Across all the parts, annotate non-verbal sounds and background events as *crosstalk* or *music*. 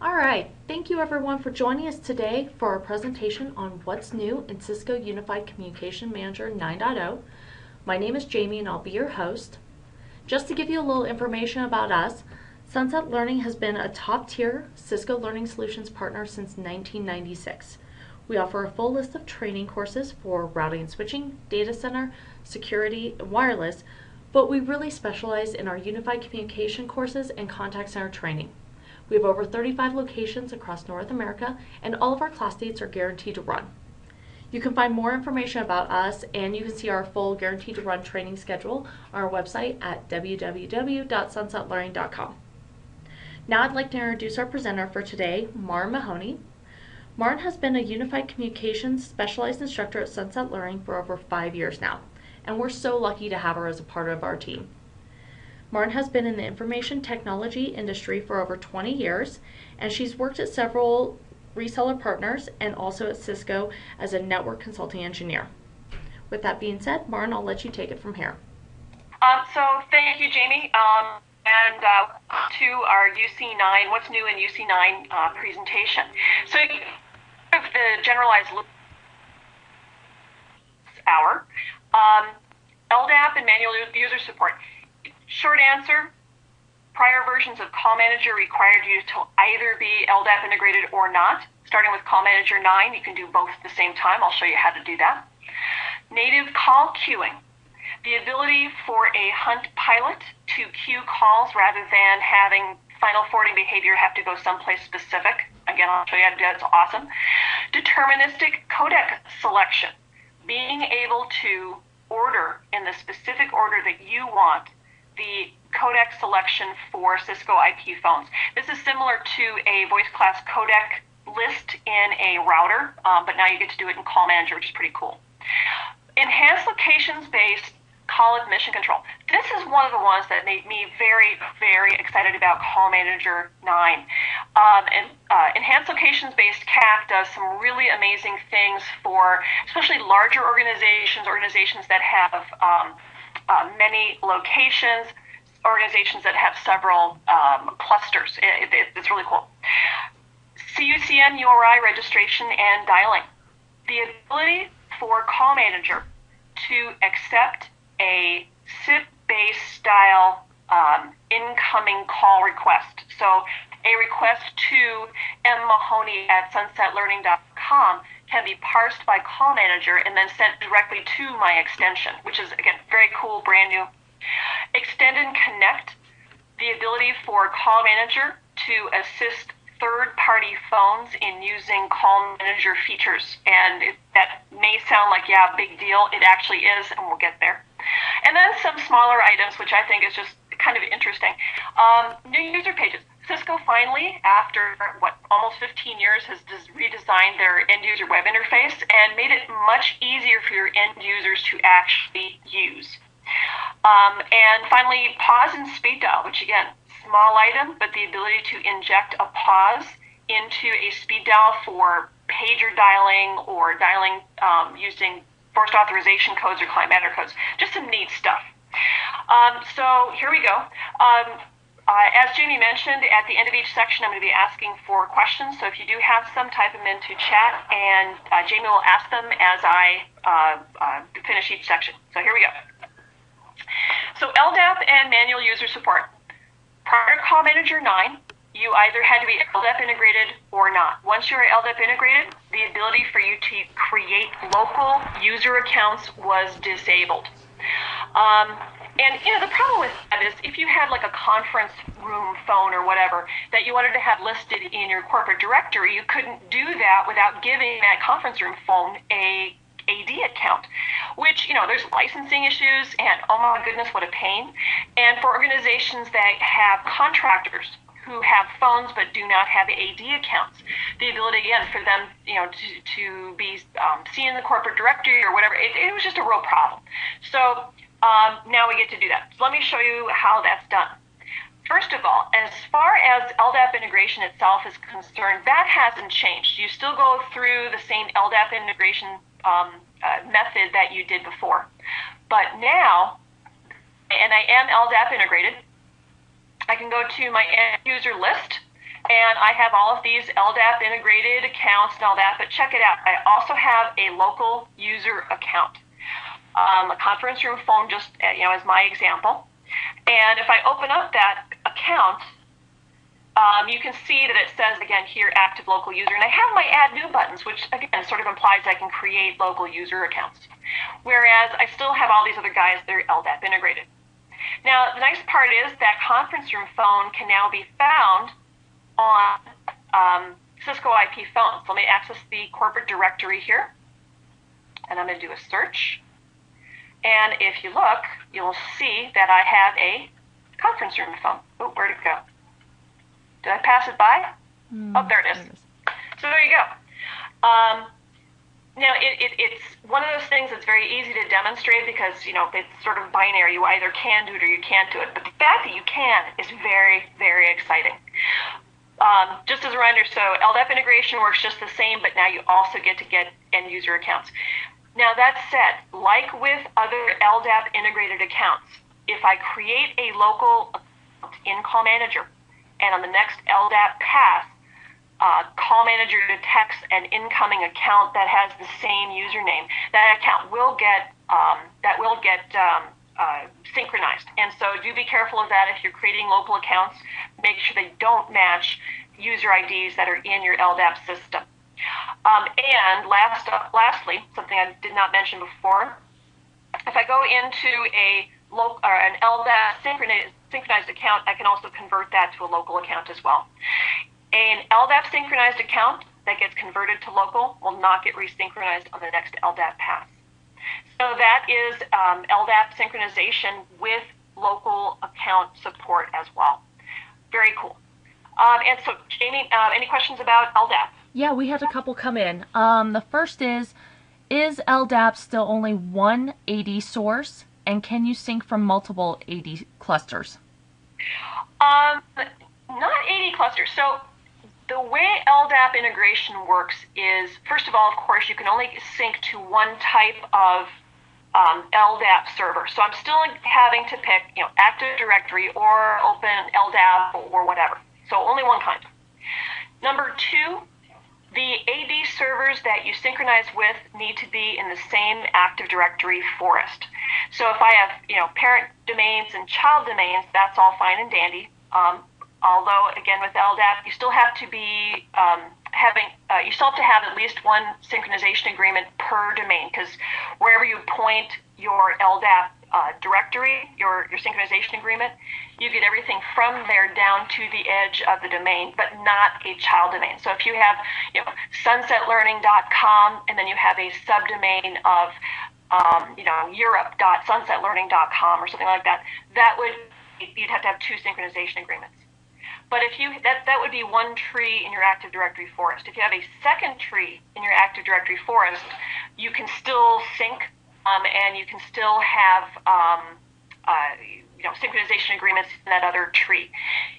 All right, thank you everyone for joining us today for our presentation on what's new in Cisco Unified Communication Manager 9.0. My name is Jamie and I'll be your host. Just to give you a little information about us, Sunset Learning has been a top tier Cisco Learning Solutions partner since 1996. We offer a full list of training courses for routing and switching, data center, security, and wireless, but we really specialize in our unified communication courses and contact center training. We have over 35 locations across North America, and all of our class dates are guaranteed to run. You can find more information about us and you can see our full guaranteed to run training schedule on our website at www.sunsetlearning.com. Now I'd like to introduce our presenter for today, Maren Mahoney. Maren has been a unified communications specialized instructor at Sunset Learning for over five years now, and we're so lucky to have her as a part of our team. Maren has been in the information technology industry for over 20 years, and she's worked at several reseller partners and also at Cisco as a network consulting engineer. With that being said, Maren, I'll let you take it from here. Um, so thank you, Jamie. Um, and uh, to our UC9, what's new in UC9 uh, presentation. So the generalized hour, um, LDAP and manual user support. Short answer, prior versions of Call Manager required you to either be LDAP integrated or not. Starting with Call Manager 9, you can do both at the same time. I'll show you how to do that. Native call queuing the ability for a hunt pilot to queue calls rather than having final forwarding behavior have to go someplace specific. Again, I'll show you how to do that. It's awesome. Deterministic codec selection. Being able to order in the specific order that you want the codec selection for Cisco IP phones. This is similar to a voice class codec list in a router, um, but now you get to do it in Call Manager, which is pretty cool. Enhanced locations based call admission control. This is one of the ones that made me very, very excited about Call Manager 9. Um, and uh, Enhanced Locations-Based CAC does some really amazing things for especially larger organizations, organizations that have um, uh, many locations, organizations that have several um, clusters. It, it, it's really cool. CUCM URI registration and dialing. The ability for Call Manager to accept a SIP-based style um, incoming call request. So a request to mmahoney at sunsetlearning.com can be parsed by Call Manager and then sent directly to my extension, which is, again, very cool, brand new. Extend and connect, the ability for Call Manager to assist third-party phones in using Call Manager features. And it, that may sound like, yeah, big deal. It actually is, and we'll get there. And then some smaller items, which I think is just kind of interesting. Um, new user pages. Cisco finally, after what almost 15 years, has redesigned their end user web interface and made it much easier for your end users to actually use. Um, and finally, pause and speed dial, which again, small item, but the ability to inject a pause into a speed dial for pager dialing or dialing um, using forced authorization codes or client matter codes. Just some neat stuff. Um, so here we go. Um, uh, as Jamie mentioned, at the end of each section, I'm going to be asking for questions. So if you do have some, type them into chat, and uh, Jamie will ask them as I uh, uh finish each section. So here we go. So LDAP and manual user support. Prior to Call Manager 9, you either had to be LDAP integrated or not. Once you were LDAP integrated, the ability for you to create local user accounts was disabled. Um, and you know the problem with that is if you had like a conference room phone or whatever that you wanted to have listed in your corporate directory, you couldn't do that without giving that conference room phone a AD account, which, you know, there's licensing issues and oh my goodness, what a pain. And for organizations that have contractors who have phones but do not have AD accounts. The ability, again, for them, you know, to, to be um, seen in the corporate directory or whatever, it, it was just a real problem. So um, now we get to do that. So let me show you how that's done. First of all, as far as LDAP integration itself is concerned, that hasn't changed. You still go through the same LDAP integration um, uh, method that you did before. But now, and I am LDAP integrated, I can go to my end user list And I have all of these LDAP integrated accounts and all that, but check it out. I also have a local user account. Um, a conference room phone just, uh, you know, as my example. And if I open up that account, um, you can see that it says again here active local user and I have my add new buttons which again sort of implies I can create local user accounts whereas I still have all these other guys that are LDAP integrated. Now the nice part is that conference room phone can now be found on um, Cisco IP phones. So let me access the corporate directory here and I'm going to do a search and if you look you'll see that I have a conference room phone. Oh, where'd it go? Did I pass it by? Mm, oh, there it is. There it is. So there you go. Um, now, it, it, it's one of those things that's very easy to demonstrate because, you know, it's sort of binary. You either can do it or you can't do it. But the fact that you can is very, very exciting. Um, just as a reminder, so LDAP integration works just the same, but now you also get to get end user accounts. Now, that said, like with other LDAP integrated accounts, if I create a local account in Call Manager, and on the next LDAP pass, uh, call manager detects an incoming account that has the same username. That account will get um, that will get um, uh, synchronized. And so do be careful of that if you're creating local accounts. Make sure they don't match user IDs that are in your LDAP system. Um, and last, uh, lastly, something I did not mention before, if I go into a local or an LDAP synchronized synchronized account, I can also convert that to a local account as well. An LDAP synchronized account that gets converted to local will not get resynchronized on the next LDAP pass. So that is um, LDAP synchronization with local account support as well. Very cool. Um, and so, Jamie, uh, any questions about LDAP? Yeah, we had a couple come in. Um, the first is, is LDAP still only one AD source? And can you sync from multiple AD clusters? Um, not AD clusters. So the way LDAP integration works is, first of all, of course, you can only sync to one type of um, LDAP server. So I'm still having to pick, you know, Active Directory or Open LDAP or whatever. So only one kind. Number two, the AD servers that you synchronize with need to be in the same Active Directory forest. So if I have, you know, parent domains and child domains, that's all fine and dandy. Um, although, again, with LDAP, you still have to be um, having, uh, you still have to have at least one synchronization agreement per domain because wherever you point your LDAP uh, directory, your, your synchronization agreement, you get everything from there down to the edge of the domain, but not a child domain. So if you have, you know, sunsetlearning.com and then you have a subdomain of, um, you know, europe.sunsetlearning.com or something like that, that would, you'd have to have two synchronization agreements. But if you, that, that would be one tree in your Active Directory forest. If you have a second tree in your Active Directory forest, you can still sync um, and you can still have um, uh, you know synchronization agreements in that other tree.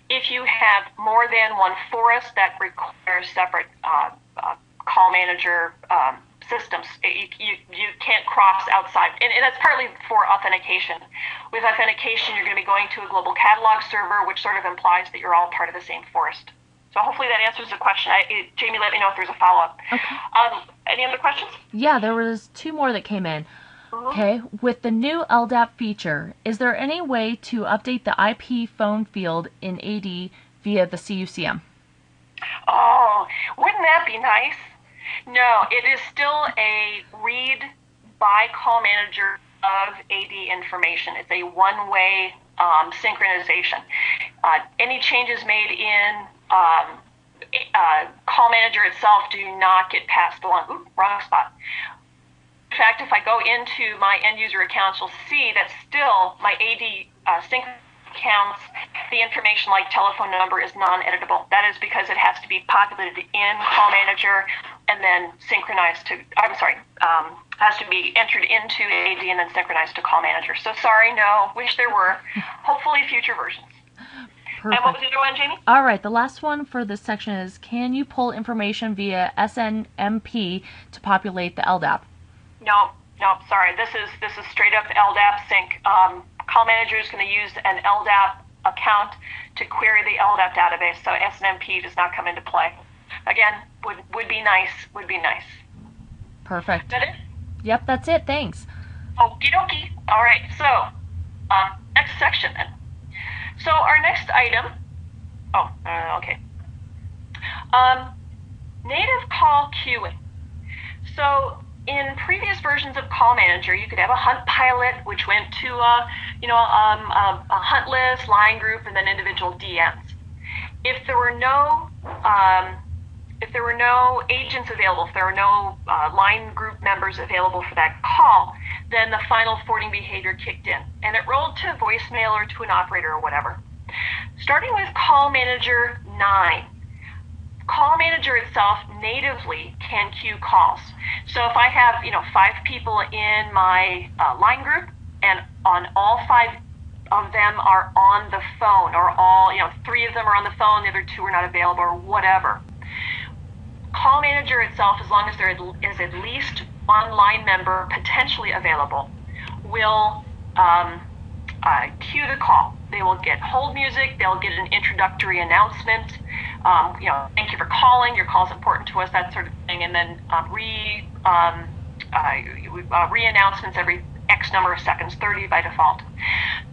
If you have more than one forest that requires separate uh, uh, call manager um, systems, you, you, you, can't cross outside, and, and, that's partly for authentication. With authentication, you're going to be going to a global catalog server, which sort of implies that you're all part of the same forest. So hopefully that answers the question. I, Jamie, let me know if there's a follow up. Okay. Um, any other questions? Yeah, there was two more that came in. Okay, with the new LDAP feature, is there any way to update the IP phone field in AD via the CUCM? Oh, wouldn't that be nice? No, it is still a read by call manager of AD information. It's a one way um, synchronization. Uh, any changes made in um, uh, call manager itself do not get passed along. Wrong spot. In fact, if I go into my end user accounts, you'll see that still my AD uh, sync accounts, the information like telephone number is non-editable. That is because it has to be populated in Call Manager and then synchronized to, I'm sorry, um, has to be entered into AD and then synchronized to Call Manager. So sorry, no, wish there were. *laughs* Hopefully future versions. Perfect. And what was the other one, Jamie? All right, the last one for this section is, can you pull information via SNMP to populate the LDAP? No, no, sorry. This is this is straight up LDAP sync. Um, call manager is going to use an LDAP account to query the LDAP database, so SNMP does not come into play. Again, would would be nice. Would be nice. Perfect. That it? Yep, that's it. Thanks. Okie dokie. All right. So, um, next section then. So our next item. Oh, uh, okay. Um, native call queuing. So in previous versions of Call Manager, you could have a hunt pilot, which went to a, you know, um, a, a hunt list, line group, and then individual DNs. If there were no um, if there were no agents available, if there were no uh, line group members available for that call, then the final forwarding behavior kicked in and it rolled to voicemail or to an operator or whatever. Starting with Call Manager 9, Call Manager itself natively can queue calls. So if I have, you know, five people in my uh, line group and on all five of them are on the phone or all, you know, three of them are on the phone, the other two are not available or whatever. Call Manager itself, as long as there is at least one line member potentially available, will um, uh, queue the call. They will get hold music. They'll get an introductory announcement. Um, you know, thank you for calling. Your call is important to us. That sort of thing. And then um, re um, uh, uh, re-announcements every X number of seconds, 30 by default.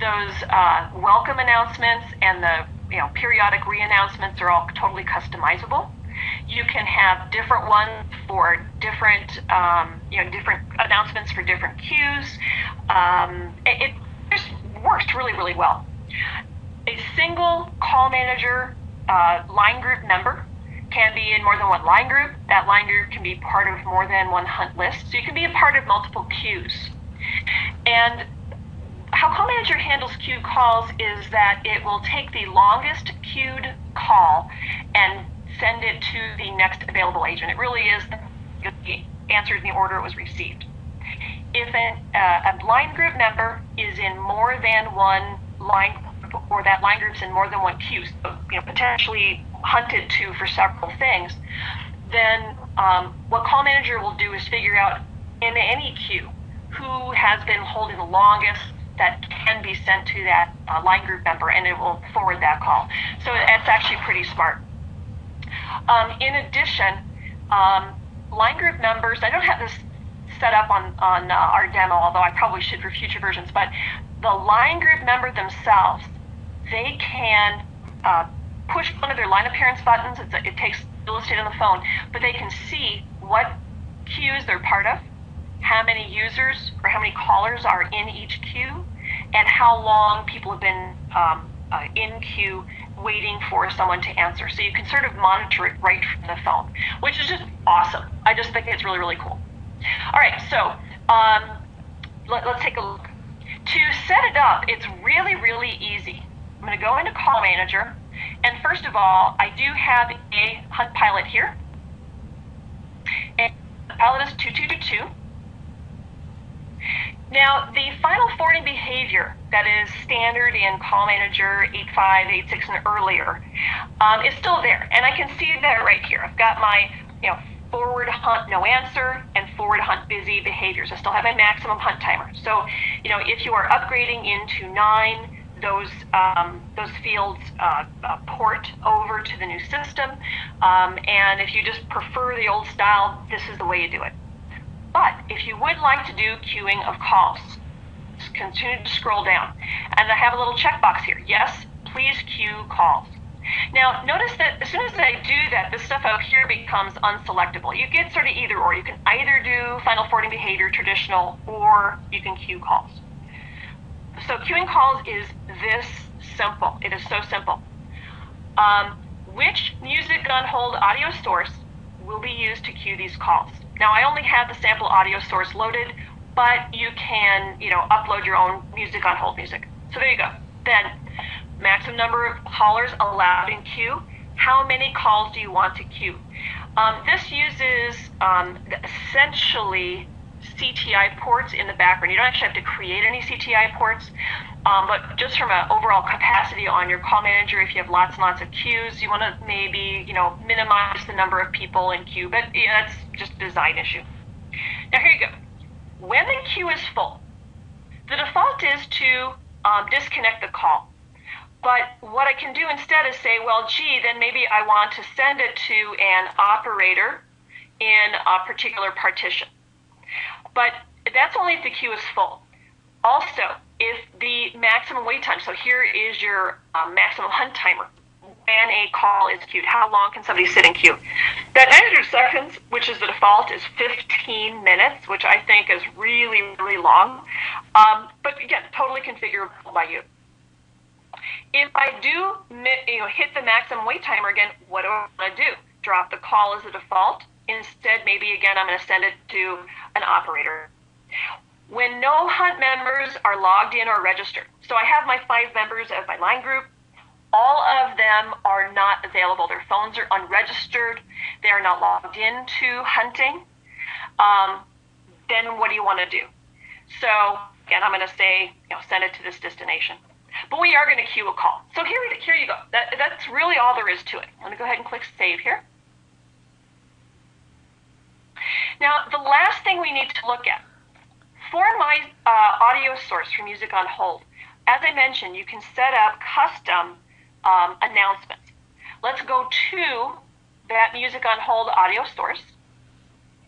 Those uh, welcome announcements and the you know periodic re-announcements are all totally customizable. You can have different ones for different um, you know different announcements for different queues. Um, it, it just works really really well. A single call manager uh, line group member can be in more than one line group. That line group can be part of more than one hunt list. So you can be a part of multiple queues. And how Call Manager handles queued calls is that it will take the longest queued call and send it to the next available agent. It really is answered in the order it was received. If uh, a line group member is in more than one line or that line group's in more than one queue, so, you know, potentially hunted to for several things, then um, what call manager will do is figure out in any queue who has been holding the longest that can be sent to that uh, line group member, and it will forward that call. So it's actually pretty smart. Um, in addition, um, line group members, I don't have this set up on, on uh, our demo, although I probably should for future versions, but the line group member themselves they can uh, push one of their line appearance buttons. A, it takes real estate on the phone, but they can see what queues they're part of, how many users or how many callers are in each queue, and how long people have been um, uh, in queue waiting for someone to answer. So you can sort of monitor it right from the phone, which is just awesome. I just think it's really, really cool. All right, so um, let, let's take a look. To set it up, it's really, really easy. I'm going to go into Call Manager. And first of all, I do have a Hunt Pilot here. And the pilot is 2222. Now, the final forwarding behavior that is standard in Call Manager 85, 86, and earlier um, is still there. And I can see that right here. I've got my, you know, forward hunt no answer and forward hunt busy behaviors. I still have my maximum hunt timer. So, you know, if you are upgrading into 9, those um, those fields uh, uh, port over to the new system. Um, and if you just prefer the old style, this is the way you do it. But if you would like to do queuing of calls, continue to scroll down. And I have a little checkbox here. Yes, please queue calls. Now, notice that as soon as I do that, this stuff out here becomes unselectable. You get sort of either or. You can either do final forwarding behavior, traditional, or you can queue calls. So queuing calls is this simple. It is so simple. Um, which music on hold audio source will be used to queue these calls? Now I only have the sample audio source loaded, but you can, you know, upload your own music on hold music. So there you go. Then maximum number of callers allowed in queue. How many calls do you want to queue? Um, this uses um, essentially CTI ports in the background. You don't actually have to create any CTI ports, um, but just from an overall capacity on your call manager, if you have lots and lots of queues, you want to maybe you know minimize the number of people in queue. But yeah, that's just a design issue. Now here you go. When the queue is full, the default is to um, disconnect the call. But what I can do instead is say, well, gee, then maybe I want to send it to an operator in a particular partition. But that's only if the queue is full. Also, if the maximum wait time, so here is your um, maximum hunt timer when a call is queued. How long can somebody sit in queue? That 900 seconds, which is the default, is 15 minutes, which I think is really, really long. Um, but again, totally configurable by you. If I do you know, hit the maximum wait timer again, what do I want to do? Drop the call as a default. Instead, maybe again, I'm going to send it to an operator. When no hunt members are logged in or registered, so I have my five members of my line group, all of them are not available. Their phones are unregistered. They are not logged into hunting. Um, then what do you want to do? So again, I'm going to say, you know, send it to this destination. But we are going to queue a call. So here, here you go. That, that's really all there is to it. Let me go ahead and click save here. Now, the last thing we need to look at, for my uh, audio source for Music on Hold, as I mentioned, you can set up custom um, announcements. Let's go to that Music on Hold audio source,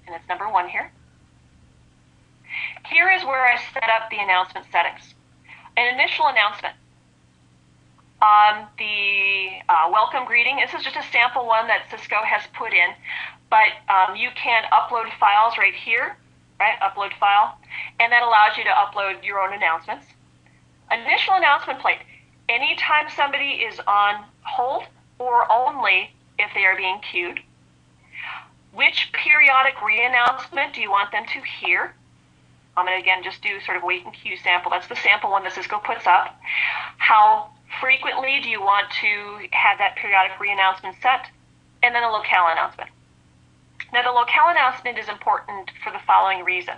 and it's number one here. Here is where I set up the announcement settings. An initial announcement. Um, the uh, welcome greeting, this is just a sample one that Cisco has put in, but um, you can upload files right here, right? Upload file, and that allows you to upload your own announcements. Initial announcement plate anytime somebody is on hold or only if they are being queued. Which periodic re-announcement do you want them to hear? I'm going to again just do sort of wait and queue sample. That's the sample one that Cisco puts up. How frequently do you want to have that periodic re-announcement set? And then a locale announcement. Now the locale announcement is important for the following reason.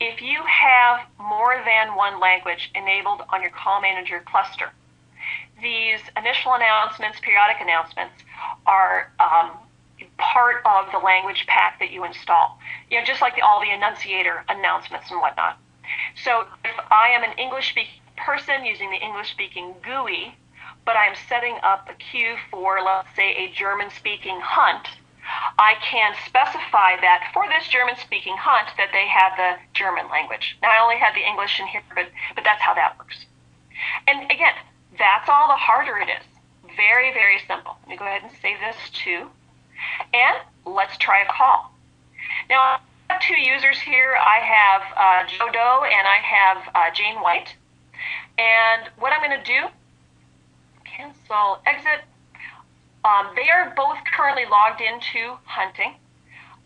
If you have more than one language enabled on your call manager cluster, these initial announcements, periodic announcements, are um, part of the language pack that you install. You know, just like the, all the annunciator announcements and whatnot. So if I am an English speaking person using the English speaking GUI, but I'm setting up a queue for, let's say, a German speaking hunt, I can specify that for this German speaking hunt that they have the German language. Now I only have the English in here, but, but that's how that works. And again, that's all the harder it is. Very, very simple. Let me go ahead and save this too. And let's try a call. Now, I have two users here. I have uh, Joe Doe and I have uh, Jane White. And what I'm going to do, cancel exit, um, they are both currently logged into hunting.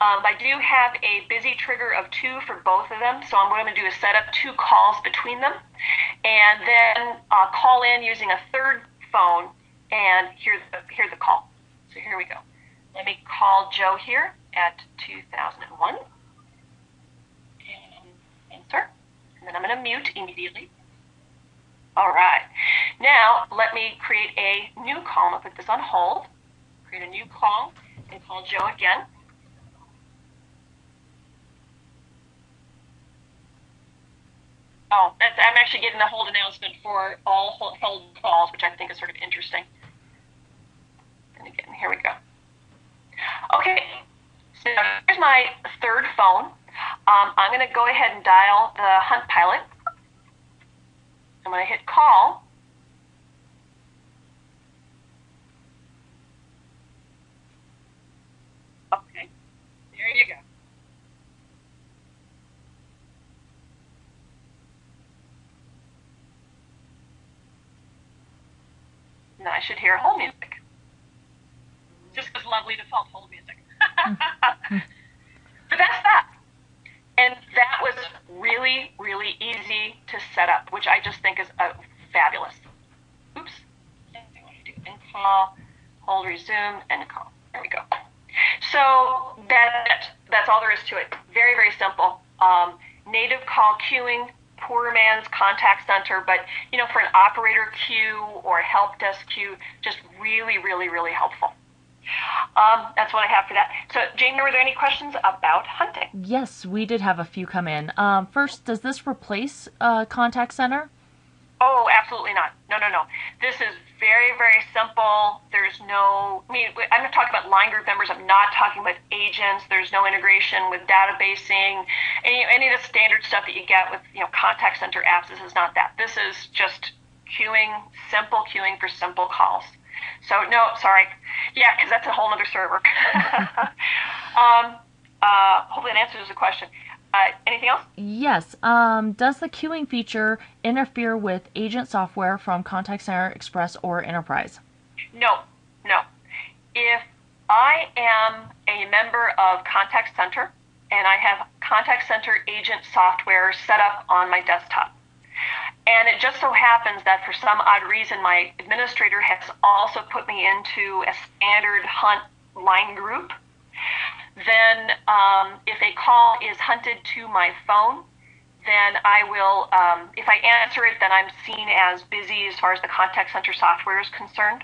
Um, I do have a busy trigger of two for both of them, so what I'm going to do is set up two calls between them, and then uh, call in using a third phone and hear the, hear the call. So here we go. Let me call Joe here at 2001 and answer, and then I'm going to mute immediately. All right. Now, let me create a new call. I'll put this on hold. Create a new call and call Joe again. Oh, I'm actually getting the hold announcement for all hold calls, which I think is sort of interesting. And again, here we go. Okay, so here's my third phone. Um, I'm going to go ahead and dial the Hunt Pilot. I'm going to hit call. Okay, there you go. Now I should hear hold music. Just as lovely default hold music. *laughs* Hmm. but that's that. And that was really, really easy to set up, which I just think is fabulous. Oops. And call, hold, resume, and call. There we go. So that that's all there is to it. Very, very simple. Um, native call queuing, poor man's contact center, but you know, for an operator queue or help desk queue, just really, really, really helpful. Um, that's what I have for that. So, Jamie, were there any questions about hunting? Yes, we did have a few come in. Um, first, does this replace uh, contact center? Oh, absolutely not. No, no, no. This is very, very simple. There's no, I mean, I'm not talking about line group members. I'm not talking about agents. There's no integration with databasing. Any, any of the standard stuff that you get with, you know, contact center apps. This is not that. This is just queuing, simple queuing for simple calls. So no, sorry. Yeah, because that's a whole other server. *laughs* um, uh, hopefully that answers the question. Uh, anything else? Yes. Um, does the queuing feature interfere with agent software from Contact Center Express or Enterprise? No, no. If I am a member of Contact Center and I have Contact Center agent software set up on my desktop, and it just so happens that for some odd reason my administrator has also put me into a standard hunt line group then um, if a call is hunted to my phone, then I will, um, if I answer it, then I'm seen as busy as far as the contact center software is concerned.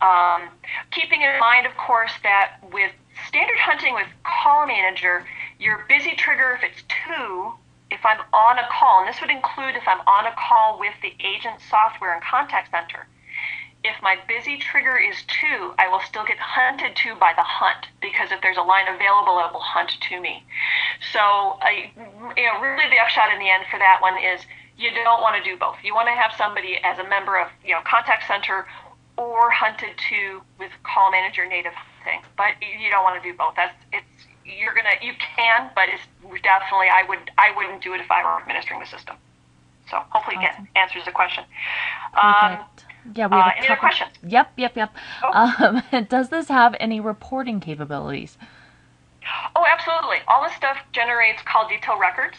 Um, keeping in mind, of course, that with standard hunting with call manager, your busy trigger, if it's two, if I'm on a call, and this would include if I'm on a call with the agent software and contact center, if my busy trigger is two, I will still get hunted to by the hunt because if there's a line available, it will hunt to me. So, I, you know, really the upshot in the end for that one is you don't want to do both. You want to have somebody as a member of, you know, contact center or hunted to with call manager native hunting, but you don't want to do both. That's it's you're gonna you can, but it's definitely I would I wouldn't do it if I were administering the system. So hopefully awesome. again answers the question. Um, yeah, we have uh, any other questions? Yep, yep, yep. Oh. Um, *laughs* does this have any reporting capabilities? Oh, absolutely. All this stuff generates call detail records.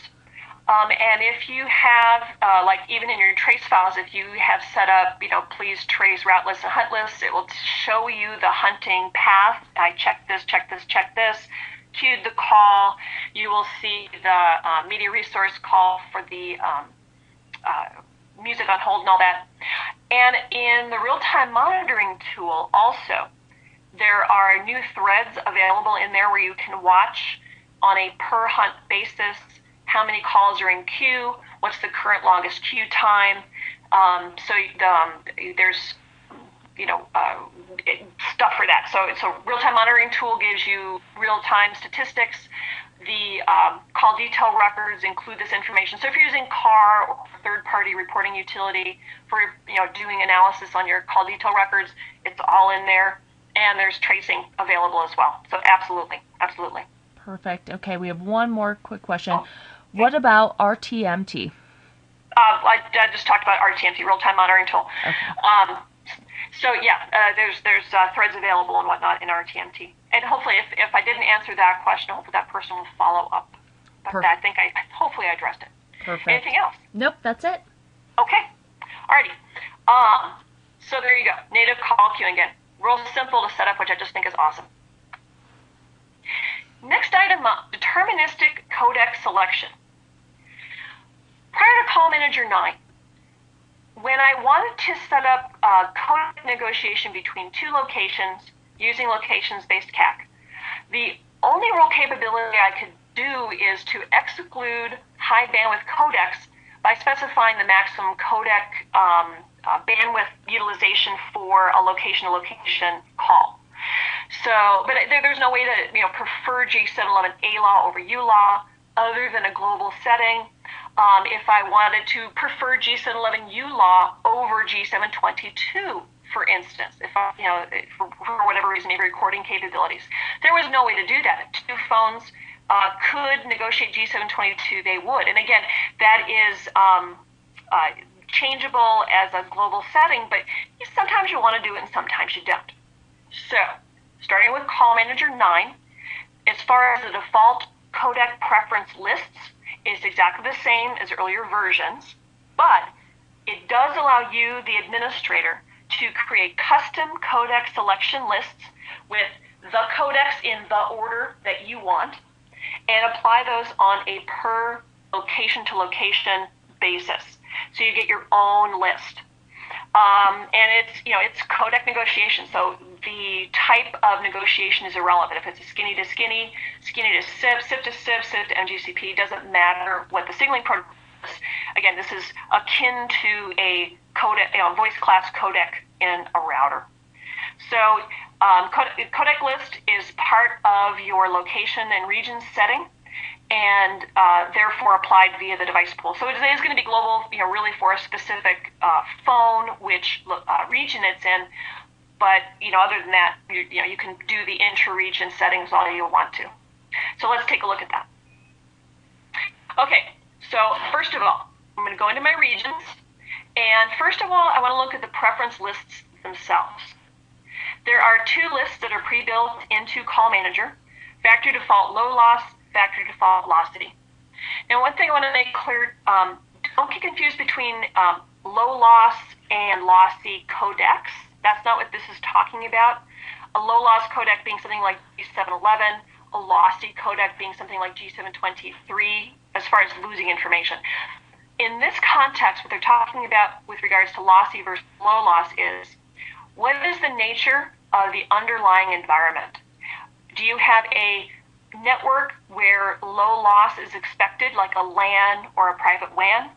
Um, and if you have, uh, like even in your trace files, if you have set up, you know, please trace route lists and hunt lists, it will show you the hunting path. I check this, check this, check this, queued the call. You will see the uh, media resource call for the um, uh, music on hold and all that. And in the real-time monitoring tool also, there are new threads available in there where you can watch on a per hunt basis how many calls are in queue, what's the current longest queue time. Um, so um, there's you know uh, stuff for that. So it's so real-time monitoring tool gives you real-time statistics the um, call detail records include this information. So if you're using CAR or third-party reporting utility for you know doing analysis on your call detail records, it's all in there, and there's tracing available as well. So absolutely, absolutely. Perfect. Okay, we have one more quick question. Oh. What about RTMT? Uh, I, I, just talked about RTMT, real-time monitoring tool. Okay. Um, so yeah, uh, there's there's uh, threads available and whatnot in RTMT and hopefully, if, if I didn't answer that question, hopefully that person will follow up. But I think I hopefully I addressed it. Perfect. Anything else? Nope, that's it. Okay. Alrighty. Um, so there you go. Native call queuing again. Real simple to set up, which I just think is awesome. Next item up, deterministic codec selection. Prior to Call Manager 9, when I wanted to set up a codec negotiation between two locations using locations-based CAC. The only real capability I could do is to exclude high bandwidth codecs by specifying the maximum codec um, uh, bandwidth utilization for a location-to-location call. So, but there, there's no way to you know prefer G711 A law over U law other than a global setting. Um, if I wanted to prefer G711 U law over G722 for instance, if I, you know, for, for whatever reason, need recording capabilities. There was no way to do that. Two phones uh, could negotiate G722, they would. And again, that is um, uh, changeable as a global setting, but sometimes you want to do it and sometimes you don't. So, starting with Call Manager 9, as far as the default codec preference lists, it's exactly the same as earlier versions, but it does allow you, the administrator, to create custom codec selection lists with the codecs in the order that you want and apply those on a per location to location basis. So you get your own list. Um, and it's you know it's codec negotiation, so the type of negotiation is irrelevant. If it's a skinny to skinny, skinny to SIP, SIP to SIP, SIP to MGCP, doesn't matter what the signaling protocol is. again, this is akin to a codec, you know, voice class codec in a router. So um, codec list is part of your location and region setting and uh, therefore applied via the device pool. So it is going to be global, you know, really for a specific uh, phone, which uh, region it's in. But you know, other than that, you, you know, you can do the intra-region settings all you want to. So let's take a look at that. Okay, so first of all, I'm going to go into my regions, and first of all, I want to look at the preference lists themselves. There are two lists that are pre-built into Call Manager: factory default low loss factory default velocity. Now, one thing I want to make clear, um, don't get confused between um, low loss and lossy codecs. That's not what this is talking about. A low loss codec being something like G711, a lossy codec being something like G723 as far as losing information. In this context, what they're talking about with regards to lossy versus low loss is what is the nature of the underlying environment? Do you have a network where low loss is expected, like a LAN or a private WAN?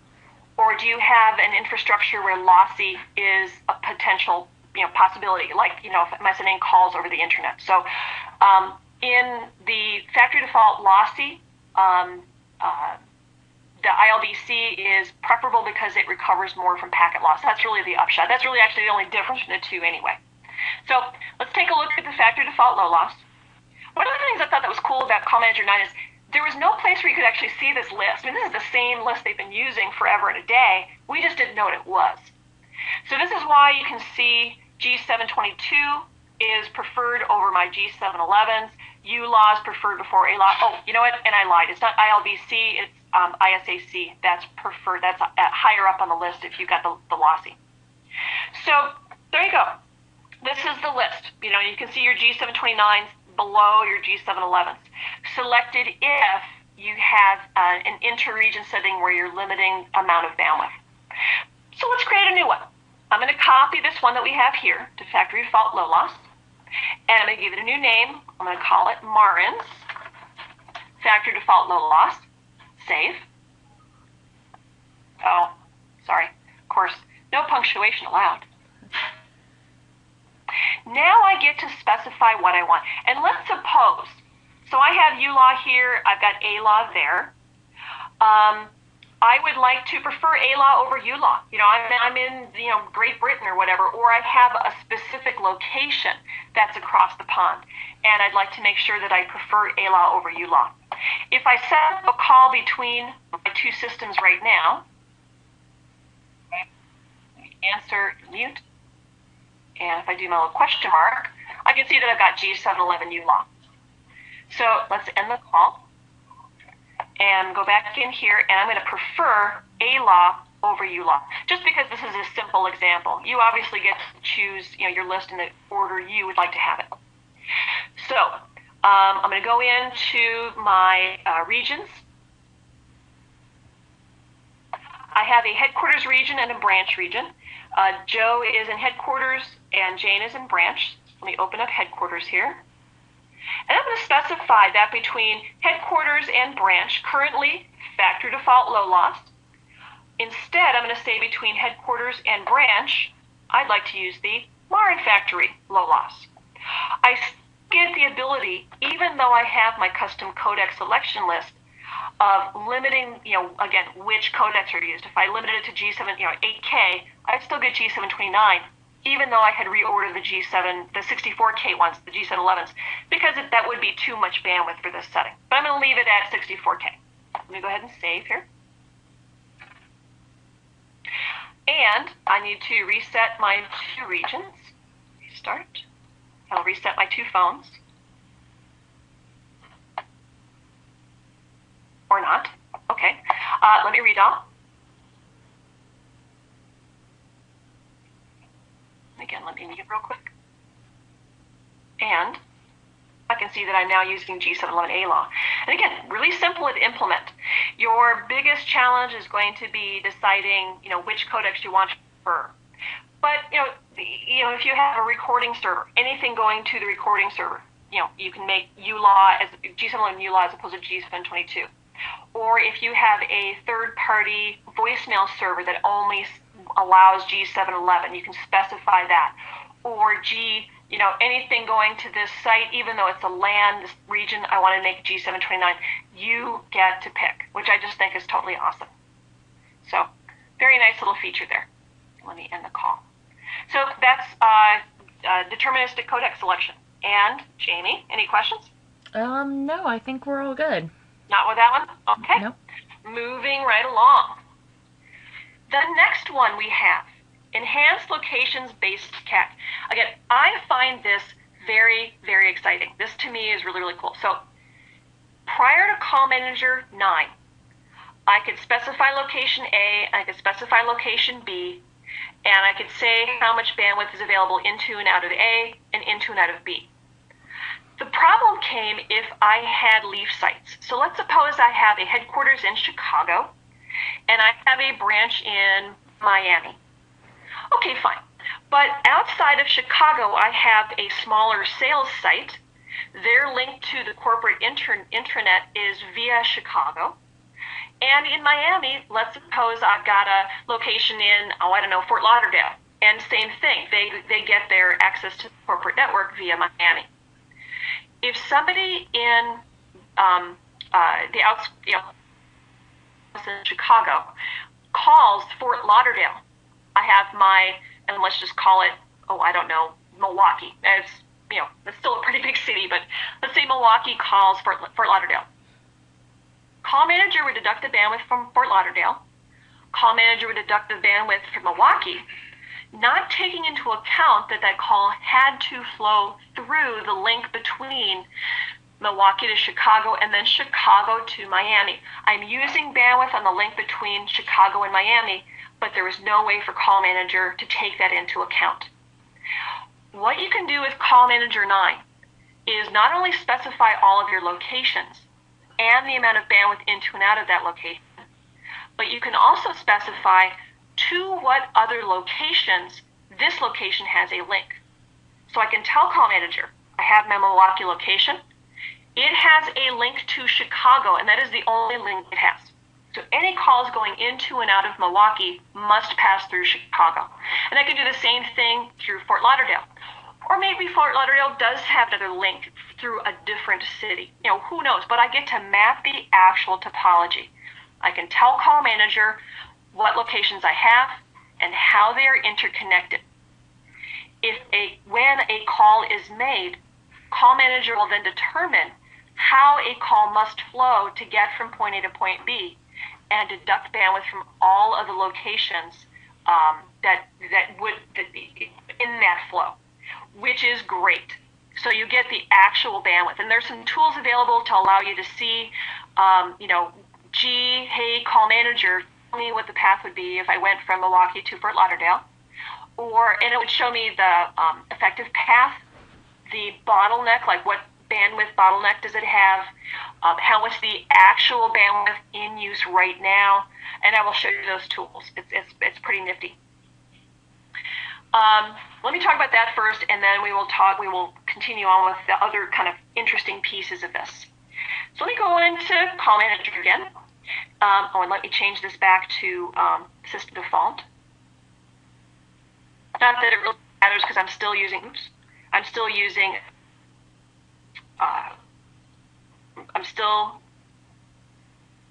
Or do you have an infrastructure where lossy is a potential you know, possibility, like you know, messaging calls over the internet? So um, in the factory default lossy, um, uh, the ILBC is preferable because it recovers more from packet loss. That's really the upshot. That's really actually the only difference between the two anyway. So let's take a look at the factory default low loss. One of the things I thought that was cool about Call Manager 9 is there was no place where you could actually see this list. I mean, this is the same list they've been using forever and a day. We just didn't know what it was. So this is why you can see G722 is preferred over my G711s. ULAW is preferred before ALAW. Oh, you know what? And I lied. It's not ILBC. It's um, ISAC. That's preferred. That's higher up on the list if you've got the, the lossy. So there you go. This is the list. You know, you can see your G729s below your G711s. Selected if you have uh, an inter-region setting where you're limiting amount of bandwidth. So let's create a new one. I'm going to copy this one that we have here to factory default low loss. And I'm going to give it a new name. I'm going to call it Marens factory default low loss. Save. Oh, sorry. Of course, no punctuation allowed. Now I get to specify what I want. And let's suppose, so I have ULAW here, I've got ALAW there. Um, I would like to prefer a law over ULAW. You know, I'm, I'm in, you know, Great Britain or whatever, or I have a specific location that's across the pond, and I'd like to make sure that I prefer a law over u law. If I set up a call between my two systems right now, answer mute, and if I do my little question mark, I can see that I've got G711U law. So let's end the call and go back in here, and I'm going to prefer A law over ULAW, just because this is a simple example. You obviously get to choose you know, your list in the order you would like to have it. So um, I'm going to go into my uh, regions. I have a headquarters region and a branch region. Uh, Joe is in headquarters and Jane is in branch. Let me open up headquarters here. And I'm going to specify that between headquarters and branch, currently factory default low loss. Instead, I'm going to say between headquarters and branch, I'd like to use the Maren factory low loss. I get the ability, even though I have my custom codec selection list, of limiting, you know, again, which codecs are used. If I limited it to G7, you know, 8K, I'd still get G729, even though I had reordered the G7, the 64K ones, the G711s, because it, that would be too much bandwidth for this setting. But I'm going to leave it at 64K. Let me go ahead and save here. And I need to reset my two regions. Restart. I'll reset my two phones. or not. Okay. Uh, let me read out. Again, let me it real quick. And I can see that I'm now using G711A law. And again, really simple to implement. Your biggest challenge is going to be deciding, you know, which codecs you want to prefer. But, you know, you know, if you have a recording server, anything going to the recording server, you know, you can make ULAW as G711 ULAW as opposed to G722 or if you have a third party voicemail server that only allows G711, you can specify that. Or G, you know, anything going to this site, even though it's a land this region, I want to make G729, you get to pick, which I just think is totally awesome. So, very nice little feature there. Let me end the call. So that's uh, uh, deterministic codec selection. And Jamie, any questions? Um, no, I think we're all good. Not with that one? Okay. Nope. Moving right along. The next one we have enhanced locations based CAC. Again, I find this very, very exciting. This to me is really, really cool. So prior to Call Manager 9, I could specify location A, I could specify location B, and I could say how much bandwidth is available into and out of A and into and out of B. The problem came if I had leaf sites. So let's suppose I have a headquarters in Chicago and I have a branch in Miami. Okay, fine. But outside of Chicago, I have a smaller sales site. Their link to the corporate intern- intranet is via Chicago. And in Miami, let's suppose I've got a location in, oh, I don't know, Fort Lauderdale. And same thing, they, they get their access to the corporate network via Miami if somebody in um, uh, the outs, you know, in Chicago calls Fort Lauderdale, I have my, and let's just call it, oh, I don't know, Milwaukee. It's, you know, it's still a pretty big city, but let's say Milwaukee calls Fort, Fort Lauderdale. Call manager would deduct the bandwidth from Fort Lauderdale. Call manager would deduct the bandwidth from Milwaukee not taking into account that that call had to flow through the link between Milwaukee to Chicago and then Chicago to Miami. I'm using bandwidth on the link between Chicago and Miami, but there is no way for Call Manager to take that into account. What you can do with Call Manager 9 is not only specify all of your locations and the amount of bandwidth into and out of that location, but you can also specify to what other locations this location has a link. So I can tell Call Manager, I have my Milwaukee location. It has a link to Chicago, and that is the only link it has. So any calls going into and out of Milwaukee must pass through Chicago. And I can do the same thing through Fort Lauderdale. Or maybe Fort Lauderdale does have another link through a different city. You know, who knows? But I get to map the actual topology. I can tell Call Manager what locations I have, and how they are interconnected. If a, when a call is made, call manager will then determine how a call must flow to get from point A to point B and deduct bandwidth from all of the locations um, that, that would that be in that flow, which is great. So you get the actual bandwidth. And there's some tools available to allow you to see, um, you know, G, hey, call manager, tell me what the path would be if I went from Milwaukee to Fort Lauderdale, or and it would show me the um, effective path, the bottleneck, like what bandwidth bottleneck does it have, um, how much the actual bandwidth in use right now, and I will show you those tools. It's it's, it's pretty nifty. Um, let me talk about that first, and then we will talk. We will continue on with the other kind of interesting pieces of this. So let me go into Call Manager again. Um, oh, and let me change this back to um, system default. Not that it really matters because I'm still using, oops, I'm still using, uh, I'm still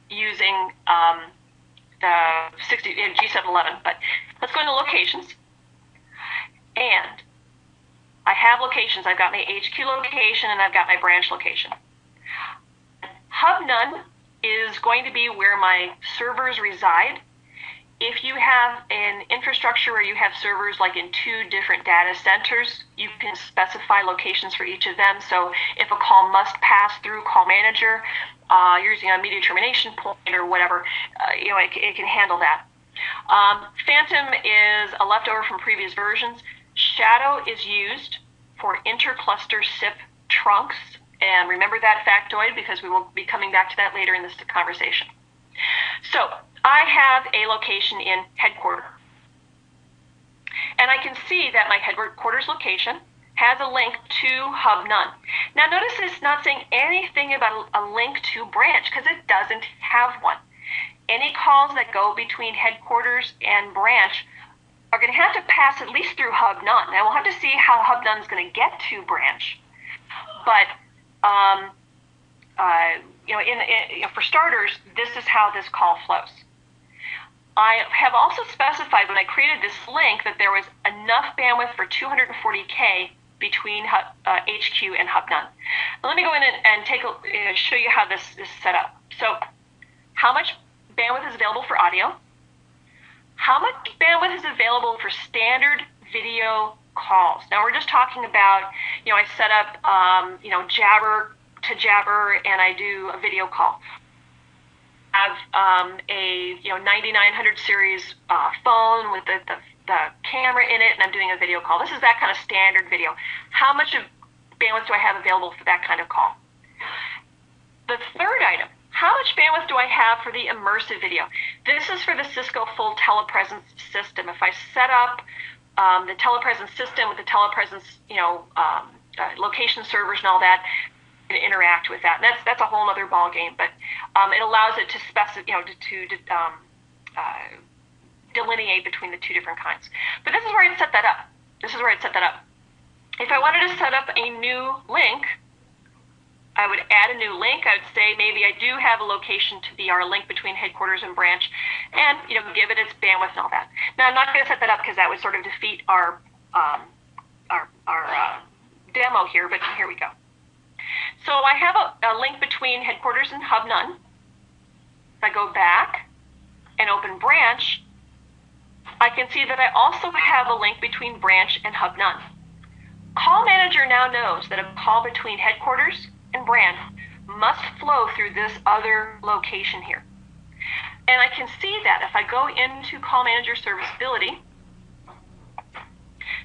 using um, the 60, G711, but let's go into locations. And I have locations. I've got my HQ location and I've got my branch location. Hub none is going to be where my servers reside. If you have an infrastructure where you have servers like in two different data centers, you can specify locations for each of them. So if a call must pass through Call Manager, uh, you're using a media termination point or whatever, uh, you know, it, it, can handle that. Um, Phantom is a leftover from previous versions. Shadow is used for intercluster SIP trunks and remember that factoid because we will be coming back to that later in this conversation. So I have a location in headquarters. And I can see that my headquarters location has a link to Hub None. Now notice it's not saying anything about a link to branch because it doesn't have one. Any calls that go between headquarters and branch are going to have to pass at least through Hub None. Now we'll have to see how Hub None is going to get to branch. But um, uh, you know, in, in, you know, for starters, this is how this call flows. I have also specified when I created this link that there was enough bandwidth for 240K between uh, HQ and Hub None. Now let me go in and, and take a, uh, show you how this is set up. So how much bandwidth is available for audio? How much bandwidth is available for standard video calls? Now we're just talking about, you know, I set up, um, you know, Jabber to Jabber and I do a video call I have um, a you know 9900 series uh, phone with the, the, the camera in it, and I'm doing a video call. This is that kind of standard video. How much of bandwidth do I have available for that kind of call? The third item, how much bandwidth do I have for the immersive video? This is for the Cisco full telepresence system. If I set up um, the telepresence system with the telepresence, you know, um, uh, location servers and all that, interact with that. And that's that's a whole other ball game, but um, it allows it to specify, you know, to, to um, uh, delineate between the two different kinds. But this is where I'd set that up. This is where I'd set that up. If I wanted to set up a new link, I would add a new link. I would say maybe I do have a location to be our link between headquarters and branch, and you know, give it its bandwidth and all that. Now I'm not going to set that up because that would sort of defeat our um, our our uh, demo here. But here we go. So I have a, a link between headquarters and hub none. If I go back and open branch, I can see that I also have a link between branch and hub none. Call manager now knows that a call between headquarters and branch must flow through this other location here. And I can see that if I go into call manager serviceability,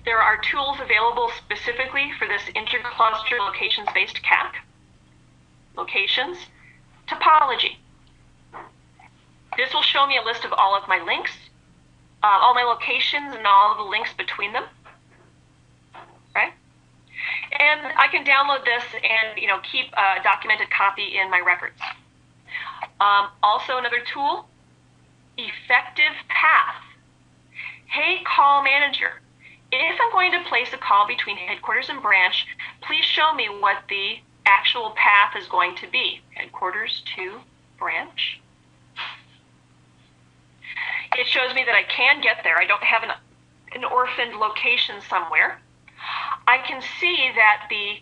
there are tools available specifically for this intercluster locations-based CAC locations, topology. This will show me a list of all of my links, uh, all my locations and all of the links between them. Right? And I can download this and you know keep a documented copy in my records. Um, also another tool, effective path. Hey call manager, if I'm going to place a call between headquarters and branch, please show me what the actual path is going to be. Headquarters to branch. It shows me that I can get there. I don't have an, an orphaned location somewhere. I can see that the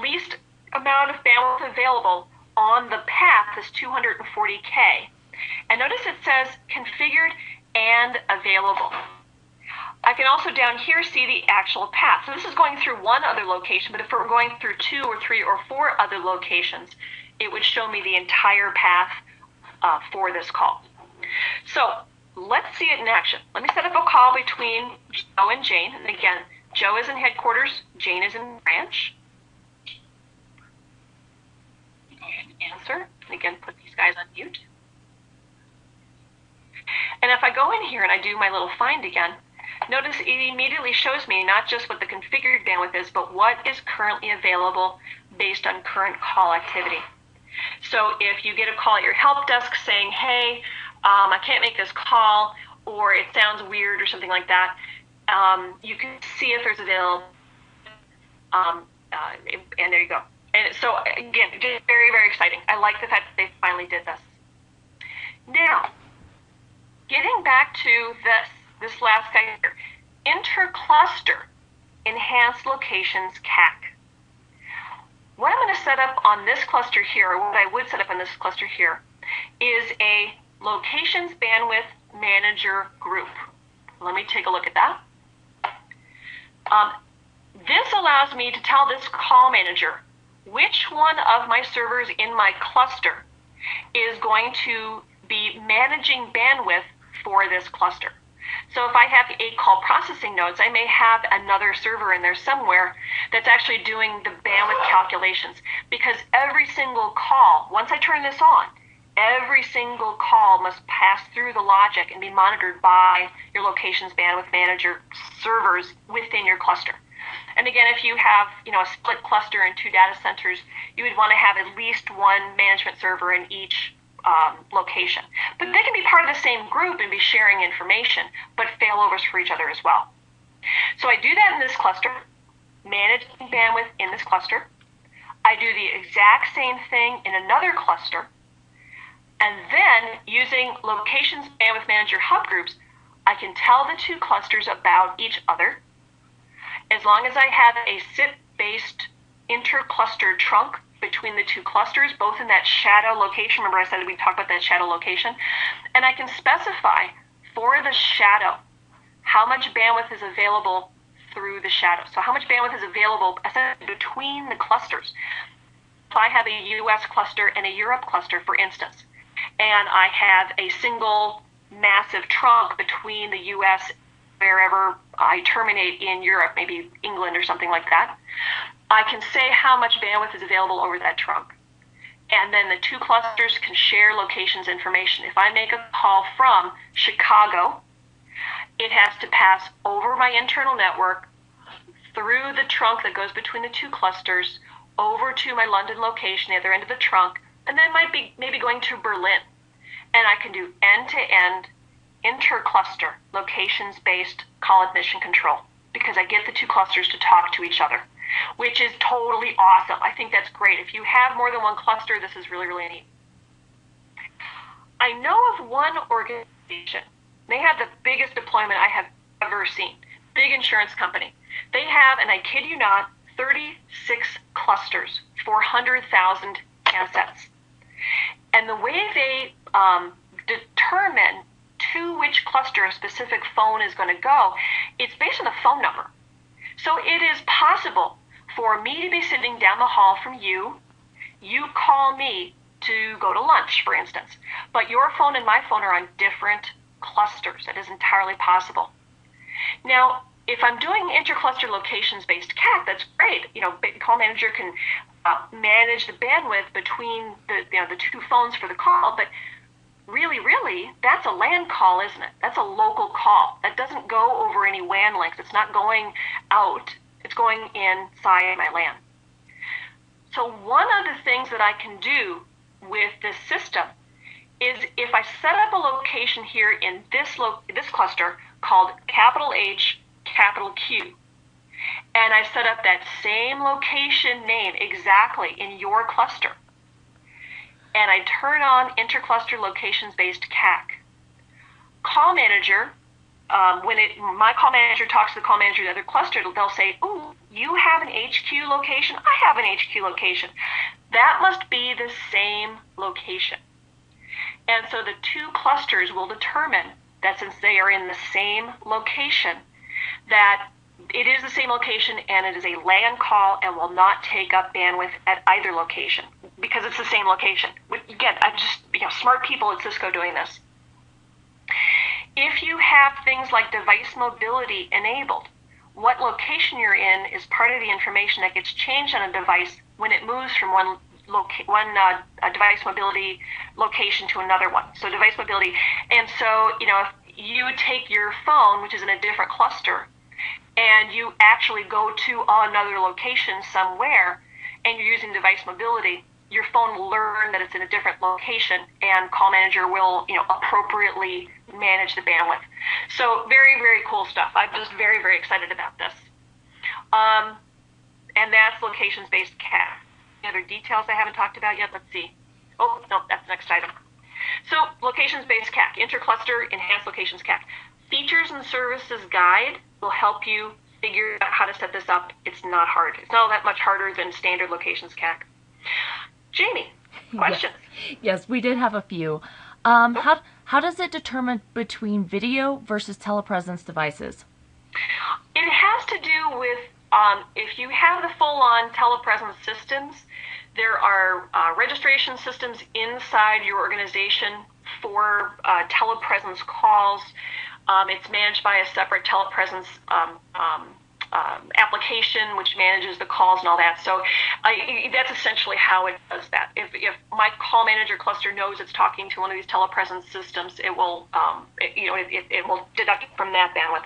least amount of bandwidth available on the path is 240K. And notice it says configured and available. I can also down here see the actual path. So this is going through one other location, but if it were going through two or three or four other locations, it would show me the entire path uh, for this call. So let's see it in action. Let me set up a call between Joe and Jane. And again, Joe is in headquarters, Jane is in branch. And answer. And again, put these guys on mute. And if I go in here and I do my little find again, Notice it immediately shows me not just what the configured bandwidth is, but what is currently available based on current call activity. So if you get a call at your help desk saying, hey, um, I can't make this call, or it sounds weird or something like that, um, you can see if there's available. Um, uh, and there you go. And so again, just very, very exciting. I like the fact that they finally did this. Now, getting back to this, this last guy here, intercluster enhanced locations CAC. What I'm going to set up on this cluster here, or what I would set up on this cluster here, is a locations bandwidth manager group. Let me take a look at that. Um, this allows me to tell this call manager which one of my servers in my cluster is going to be managing bandwidth for this cluster. So if I have eight call processing nodes, I may have another server in there somewhere that's actually doing the bandwidth calculations because every single call, once I turn this on, every single call must pass through the logic and be monitored by your locations bandwidth manager servers within your cluster. And again, if you have you know a split cluster and two data centers, you would want to have at least one management server in each um, location. But they can be part of the same group and be sharing information, but failovers for each other as well. So I do that in this cluster, managing bandwidth in this cluster. I do the exact same thing in another cluster. And then using locations bandwidth manager hub groups, I can tell the two clusters about each other. As long as I have a SIP based intercluster trunk between the two clusters, both in that shadow location. Remember, I said we talked about that shadow location. And I can specify for the shadow how much bandwidth is available through the shadow. So how much bandwidth is available between the clusters. If I have a US cluster and a Europe cluster, for instance, and I have a single massive trunk between the US wherever I terminate in Europe, maybe England or something like that, I can say how much bandwidth is available over that trunk. And then the two clusters can share locations information. If I make a call from Chicago it has to pass over my internal network, through the trunk that goes between the two clusters, over to my London location, the other end of the trunk, and then might be maybe going to Berlin. And I can do end-to-end intercluster locations-based call admission control because I get the two clusters to talk to each other, which is totally awesome. I think that's great. If you have more than one cluster, this is really, really neat. I know of one organization they have the biggest deployment I have ever seen. Big insurance company. They have, and I kid you not, 36 clusters, 400,000 handsets. And the way they um, determine to which cluster a specific phone is going to go, it's based on the phone number. So it is possible for me to be sitting down the hall from you, you call me to go to lunch, for instance, but your phone and my phone are on different clusters. It is entirely possible. Now, if I'm doing intercluster locations based CAC, that's great. You know, call manager can uh, manage the bandwidth between the you know the two phones for the call, but really, really, that's a land call, isn't it? That's a local call. That doesn't go over any WAN links. It's not going out. It's going inside my LAN. So one of the things that I can do with this system is if I set up a location here in this lo- this cluster called capital H, capital Q, and I set up that same location name exactly in your cluster, and I turn on intercluster locations based CAC, call manager. Um, when it, my call manager talks to the call manager of the other cluster, they'll say, "Ooh, you have an HQ location. I have an HQ location. That must be the same location." And so the two clusters will determine that since they are in the same location, that it is the same location and it is a land call and will not take up bandwidth at either location because it's the same location. Again, I'm just, you know, smart people at Cisco doing this. If you have things like device mobility enabled, what location you're in is part of the information that gets changed on a device when it moves from one loca- one uh, device mobility location to another one. So device mobility, and so you know if you take your phone, which is in a different cluster, and you actually go to another location somewhere, and you're using device mobility, your phone will learn that it's in a different location, and call manager will you know appropriately manage the bandwidth. So very very cool stuff. I'm just very very excited about this. Um, and that's locations based CAC. Any other details I haven't talked about yet? Let's see. Oh, no, that's the next item. So locations-based CAC, intercluster enhanced locations CAC. Features and services guide will help you figure out how to set this up. It's not hard. It's not that much harder than standard locations CAC. Jamie, *laughs* questions? Yes, yes we did have a few. Um, oh. How how does it determine between video versus telepresence devices? It has to do with um, if you have the full-on telepresence systems, there are uh, registration systems inside your organization for uh, telepresence calls. Um, it's managed by a separate telepresence um, um, um, application which manages the calls and all that. So I, that's essentially how it does that. If, if my call manager cluster knows it's talking to one of these telepresence systems, it will, um, it, you know, it, it, it will deduct from that bandwidth,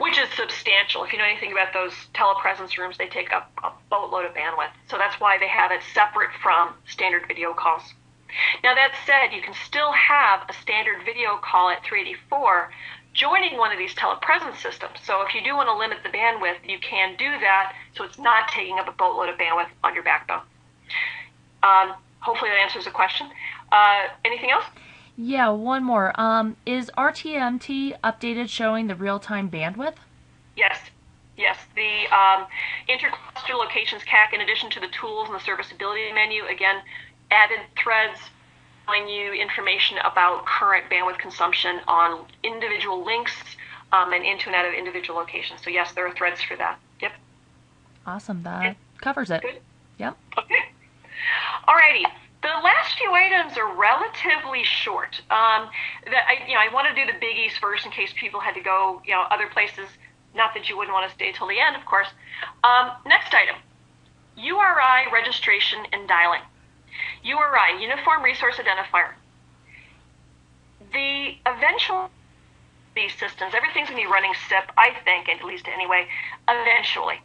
which is substantial. If you know anything about those telepresence rooms, they take up a boatload of bandwidth. So that's why they have it separate from standard video calls. Now that said, you can still have a standard video call at 384 joining one of these telepresence systems. So if you do want to limit the bandwidth, you can do that so it's not taking up a boatload of bandwidth on your backbone. Um, hopefully that answers the question. Uh, anything else? Yeah, one more. Um, is RTMT updated showing the real-time bandwidth? Yes. Yes, the um, intercluster locations CAC, in addition to the tools and the serviceability menu, again, added threads telling you information about current bandwidth consumption on individual links um, and into and out of individual locations. So yes, there are threads for that. Yep. Awesome. That covers it. Good. Yep. Okay. Alrighty. The last few items are relatively short. Um, that I, you know, I want to do the biggies first in case people had to go, you know, other places. Not that you wouldn't want to stay till the end, of course. Um, next item: URI registration and dialing. URI, Uniform Resource Identifier. The eventual these systems, everything's going to be running SIP, I think, at least anyway, eventually.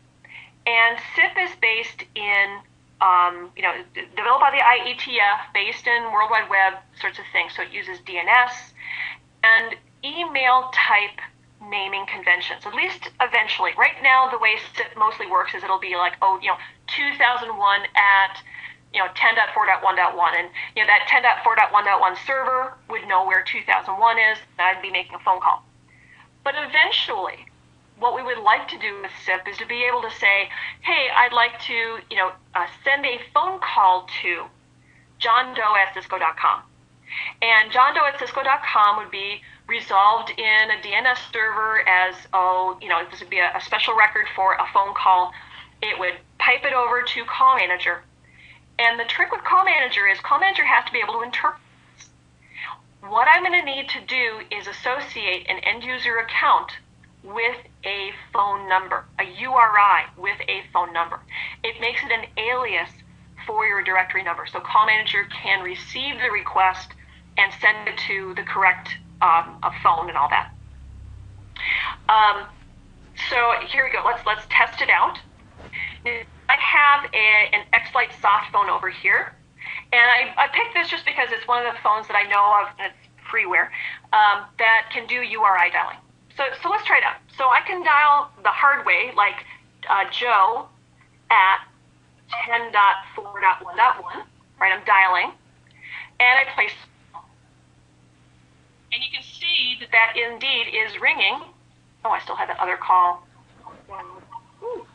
And SIP is based in, um, you know, developed by the IETF, based in World Wide Web sorts of things. So it uses DNS and email type naming conventions, at least eventually. Right now, the way SIP mostly works is it'll be like, oh, you know, 2001 at you know 10.4.1.1 and you know that 10.4.1.1 server would know where 2001 is and I'd be making a phone call. But eventually what we would like to do with SIP is to be able to say, hey, I'd like to, you know, uh, send a phone call to John Doe at Cisco.com. And John Doe at Cisco.com would be resolved in a DNS server as, oh, you know, this would be a, a special record for a phone call. It would pipe it over to Call Manager and the trick with Call Manager is Call Manager has to be able to interpret. What I'm going to need to do is associate an end user account with a phone number, a URI with a phone number. It makes it an alias for your directory number. So Call Manager can receive the request and send it to the correct um, phone and all that. Um, so here we go. Let's let's test it out. I have a, an X-Lite soft phone over here. And I, I picked this just because it's one of the phones that I know of, and it's freeware, um, that can do URI dialing. So, so let's try it out. So I can dial the hard way, like uh, Joe at 10.4.1.1, right? I'm dialing, and I place, and you can see that that indeed is ringing. Oh, I still have that other call. Ooh.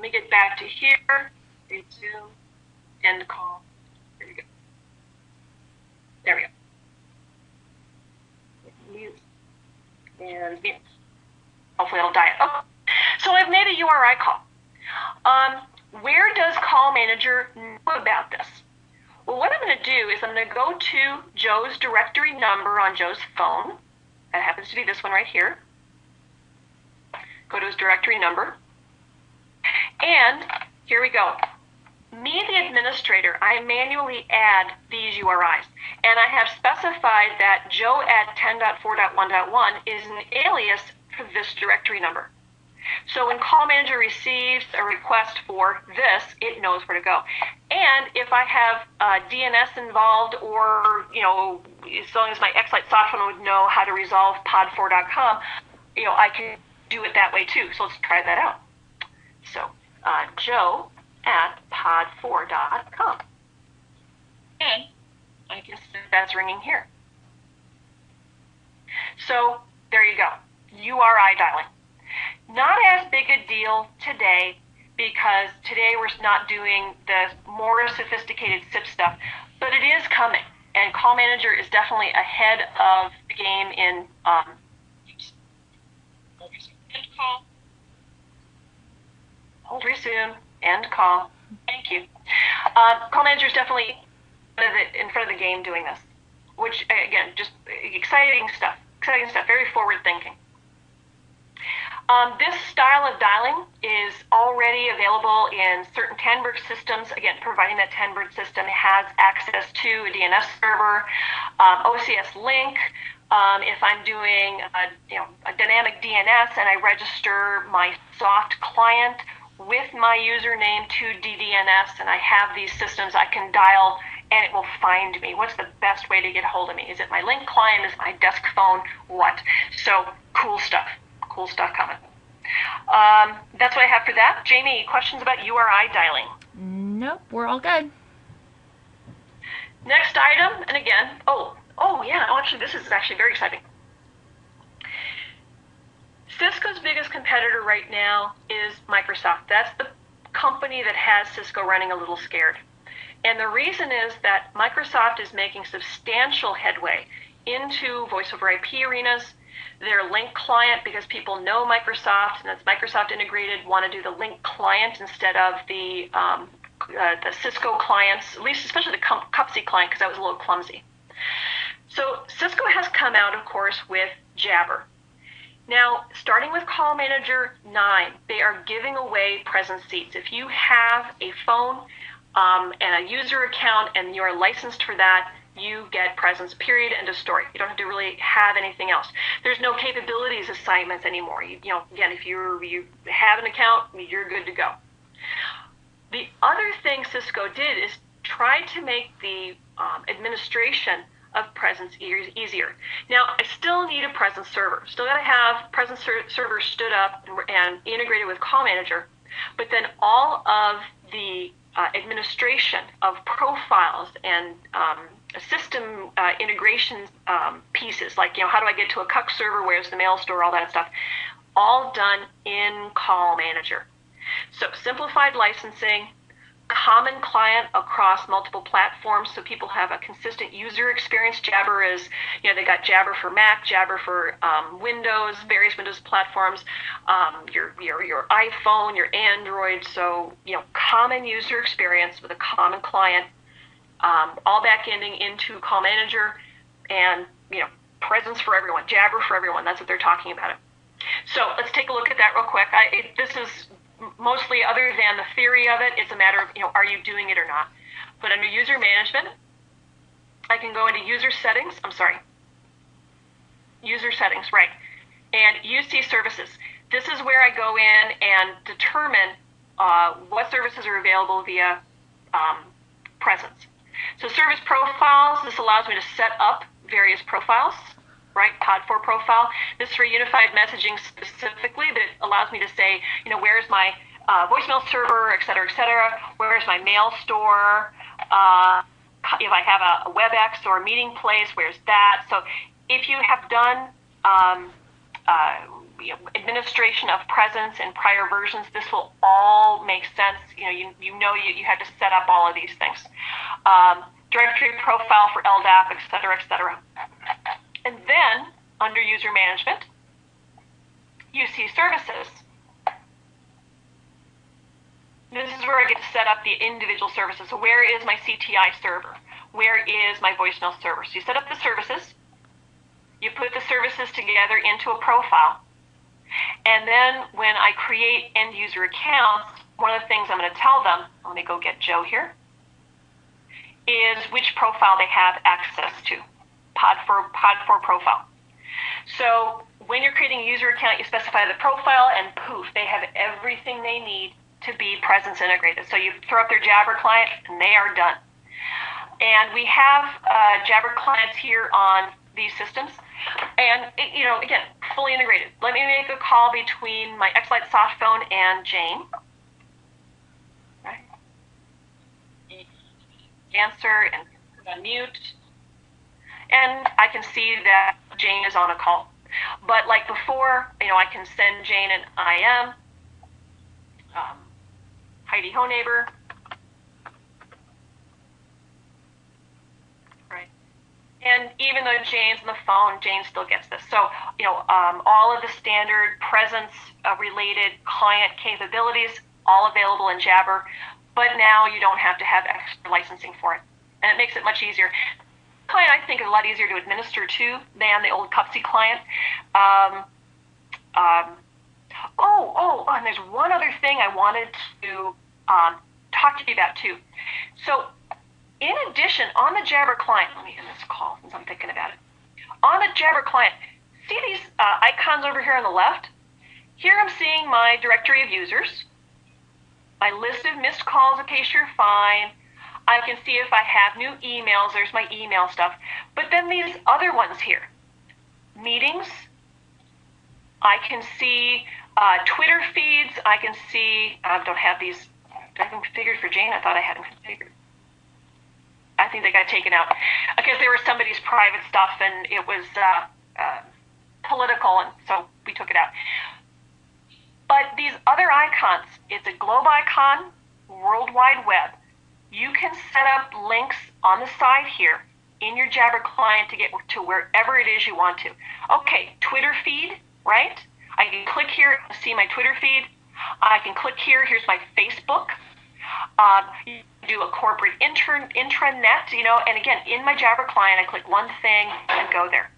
Let me get back to here. Resume. End call. There we go. There we go. Mute. And mute. Hopefully it'll die. Oh. So I've made a URI call. Um, where does Call Manager know about this? Well, what I'm going to do is I'm going to go to Joe's directory number on Joe's phone. That happens to be this one right here. Go to his directory number. And here we go. Me, the administrator, I manually add these URIs. And I have specified that joe at 10.4.1.1 is an alias for this directory number. So when call manager receives a request for this, it knows where to go. And if I have uh, DNS involved or, you know, as long as my X-Lite software would know how to resolve pod4.com, you know, I can do it that way too. So let's try that out. So uh, joe at pod4.com. And I guess that's ringing here. So there you go. URI dialing. Not as big a deal today because today we're not doing the more sophisticated SIP stuff, but it is coming. And Call Manager is definitely ahead of the game in um, call resume, end call. Thank you. Uh, call manager is definitely in front of the game doing this, which again, just exciting stuff. Exciting stuff. Very forward thinking. Um, this style of dialing is already available in certain Tandberg systems. Again, providing that Tandberg system has access to a DNS server, um, OCS Lync. Um, if I'm doing a, you know, a dynamic DNS and I register my soft client with my username to DDNS and I have these systems, I can dial and it will find me. What's the best way to get a hold of me? Is it my Lync client? Is it my desk phone? What? So cool stuff cool stuff coming. Um, that's what I have for that. Jamie, questions about URI dialing? Nope, we're all good. Next item, and again, oh, oh yeah, actually, this is actually very exciting. Cisco's biggest competitor right now is Microsoft. That's the company that has Cisco running a little scared. And the reason is that Microsoft is making substantial headway into voice over IP arenas, their Lync client because people know Microsoft and it's Microsoft integrated want to do the Lync client instead of the um, uh, the Cisco clients, at least especially the CUPSI client because that was a little clumsy. So Cisco has come out, of course, with Jabber. Now, starting with Call Manager 9, they are giving away presence seats. If you have a phone um, and a user account and you're licensed for that, you get presence, period, end of story. You don't have to really have anything else. There's no capabilities assignments anymore. You, you know, again, if you you have an account, you're good to go. The other thing Cisco did is try to make the um, administration of presence e- easier. Now, I still need a presence server. Still got to have presence ser- server stood up and, and integrated with Call Manager. But then all of the uh, administration of profiles and um, system uh, integration um, pieces, like you know, how do I get to a CUC server? Where's the mail store? All that stuff, all done in Call Manager. So simplified licensing, common client across multiple platforms, so people have a consistent user experience. Jabber is, you know, they got Jabber for Mac, Jabber for um, Windows, various Windows platforms, um, your your your iPhone, your Android. So you know, common user experience with a common client um, all back ending into call manager and you know presence for everyone, Jabber for everyone. That's what they're talking about it. So let's take a look at that real quick. I, it, this is mostly other than the theory of it. It's a matter of you know are you doing it or not. But under user management, I can go into user settings. I'm sorry, user settings, right? And UC services. This is where I go in and determine uh, what services are available via um, presence. So service profiles, this allows me to set up various profiles, right? POD4 profile. This is for unified messaging specifically, but it allows me to say, you know, where's my uh, voicemail server, et cetera, et cetera. Where's my mail store? Uh, if I have a, a WebEx or a meeting place, where's that? So if you have done um, uh, administration of presence in prior versions, this will all make sense. You know, you, you know you, you had to set up all of these things. Um, directory profile for LDAP, et cetera, et cetera. And then, under user management, UC services. This is where I get to set up the individual services. So where is my CTI server? Where is my voicemail server? So you set up the services, you put the services together into a profile, and then when I create end user accounts, one of the things I'm going to tell them, let me go get Joe here, is which profile they have access to, pod for pod for profile. So when you're creating a user account, you specify the profile, and poof, they have everything they need to be presence integrated. So you throw up their Jabber client, and they are done. And we have uh, Jabber clients here on these systems. And, it, you know, again, fully integrated. Let me make a call between my Xlite soft phone and Jane. Right. Answer and unmute. And I can see that Jane is on a call. But like before, you know, I can send Jane an IM. Um, Heidi Ho neighbor. And even though Jane's on the phone, Jane still gets this. So, you know, um, all of the standard presence uh, related client capabilities, all available in Jabber, but now you don't have to have extra licensing for it. And it makes it much easier. Client, I think, is a lot easier to administer to than the old Cupsy client. Um, um, Oh, oh, oh, and there's one other thing I wanted to um, talk to you about too. So, in addition, on the Jabber client, let me end this call since I'm thinking about it. On the Jabber client, see these uh, icons over here on the left? Here I'm seeing my directory of users, my list of missed calls in case you're fine. I can see if I have new emails. There's my email stuff. But then these other ones here meetings. I can see uh, Twitter feeds. I can see, I don't have these, I have them configured for Jane. I thought I had them configured. I think they got taken out because they were somebody's private stuff and it was uh, uh, political, and so we took it out. But these other icons, it's a globe icon, World Wide Web. You can set up links on the side here in your Jabber client to get to wherever it is you want to. Okay, Twitter feed, right? I can click here see my Twitter feed. I can click here, here's my Facebook. Um, do a corporate intern, intranet, you know, and again, in my Jabber client, I click one thing and go there.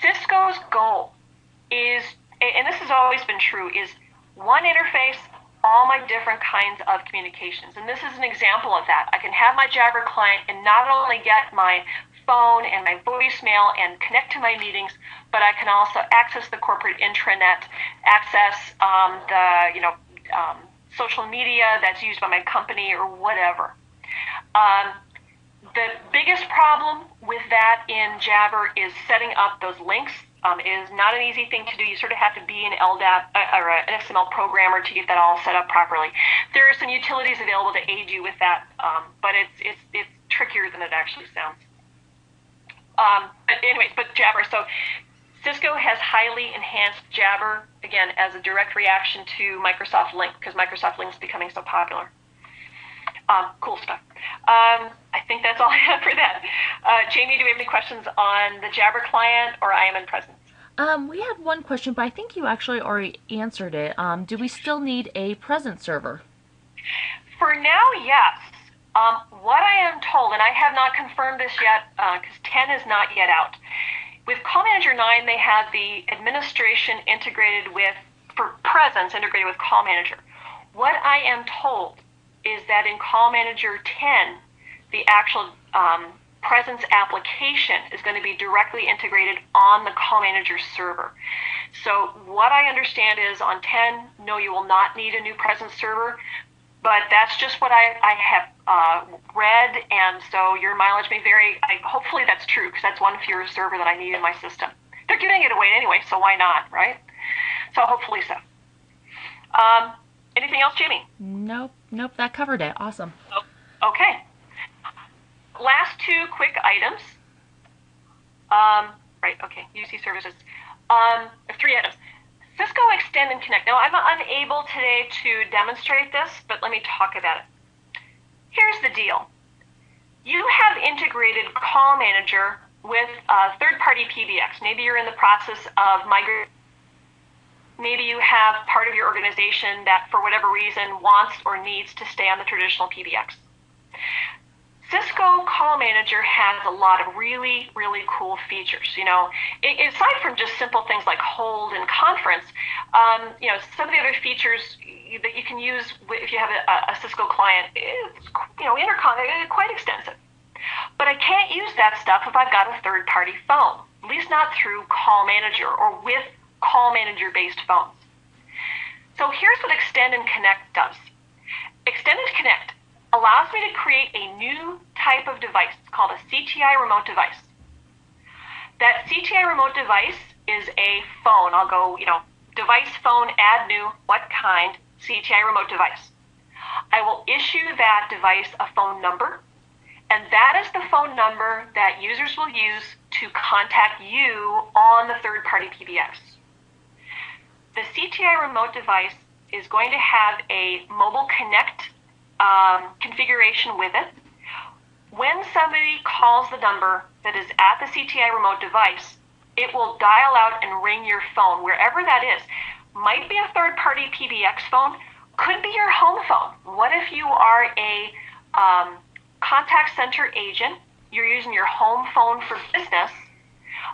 Cisco's goal is, and this has always been true, is one interface, all my different kinds of communications. And this is an example of that. I can have my Jabber client and not only get my phone and my voicemail and connect to my meetings, but I can also access the corporate intranet, access um, the you know um, social media that's used by my company or whatever. Um, the biggest problem with that in Jabber is setting up those links um, is not an easy thing to do. You sort of have to be an LDAP uh, or an XML programmer to get that all set up properly. There are some utilities available to aid you with that, um, but it's, it's, it's trickier than it actually sounds. Um, but anyways, but Jabber. So Cisco has highly enhanced Jabber, again, as a direct reaction to Microsoft Lync, because Microsoft Lync is becoming so popular. Um, cool stuff. Um, I think that's all I have for that. Uh, Jamie, do we have any questions on the Jabber client or IM and presence? Um, we had one question, but I think you actually already answered it. Um, do we still need a presence server? For now, yes. Um, what I am told, and I have not confirmed this yet because uh, 10 is not yet out. With Call Manager 9, they have the administration integrated with, for presence, integrated with Call Manager. What I am told is that in Call Manager 10, the actual um, presence application is going to be directly integrated on the Call Manager server. So what I understand is on 10, no, you will not need a new presence server, but that's just what I, I have uh, read, and so your mileage may vary. I, hopefully that's true, because that's one fewer server that I need in my system. They're giving it away anyway, so why not, right? So hopefully so. Um, anything else, Jamie? Nope, nope, that covered it. Awesome. Oh, okay. Last two quick items. Um, right, okay, UC services. Um, three items. Cisco Extend and Connect. Now, I'm unable today to demonstrate this, but let me talk about it. Here's the deal. You have integrated Call Manager with a third-party PBX. Maybe you're in the process of migrating. Maybe you have part of your organization that, for whatever reason, wants or needs to stay on the traditional PBX. Cisco Call Manager has a lot of really, really cool features. You know, aside from just simple things like hold and conference, um, you know, some of the other features that you can use if you have a, a Cisco client is, you know, intercom quite extensive. But I can't use that stuff if I've got a third-party phone, at least not through Call Manager or with Call Manager-based phones. So here's what Extend and Connect does. Extend and Connect allows me to create a new type of device. It's called a CTI remote device. That CTI remote device is a phone. I'll go, you know, device phone, add new, what kind, CTI remote device. I will issue that device a phone number, and that is the phone number that users will use to contact you on the third party PBX. The CTI remote device is going to have a mobile connect um, configuration with it. When somebody calls the number that is at the CTI remote device, it will dial out and ring your phone, wherever that is. Might be a third party PBX phone, could be your home phone. What if you are a um, contact center agent? You're using your home phone for business.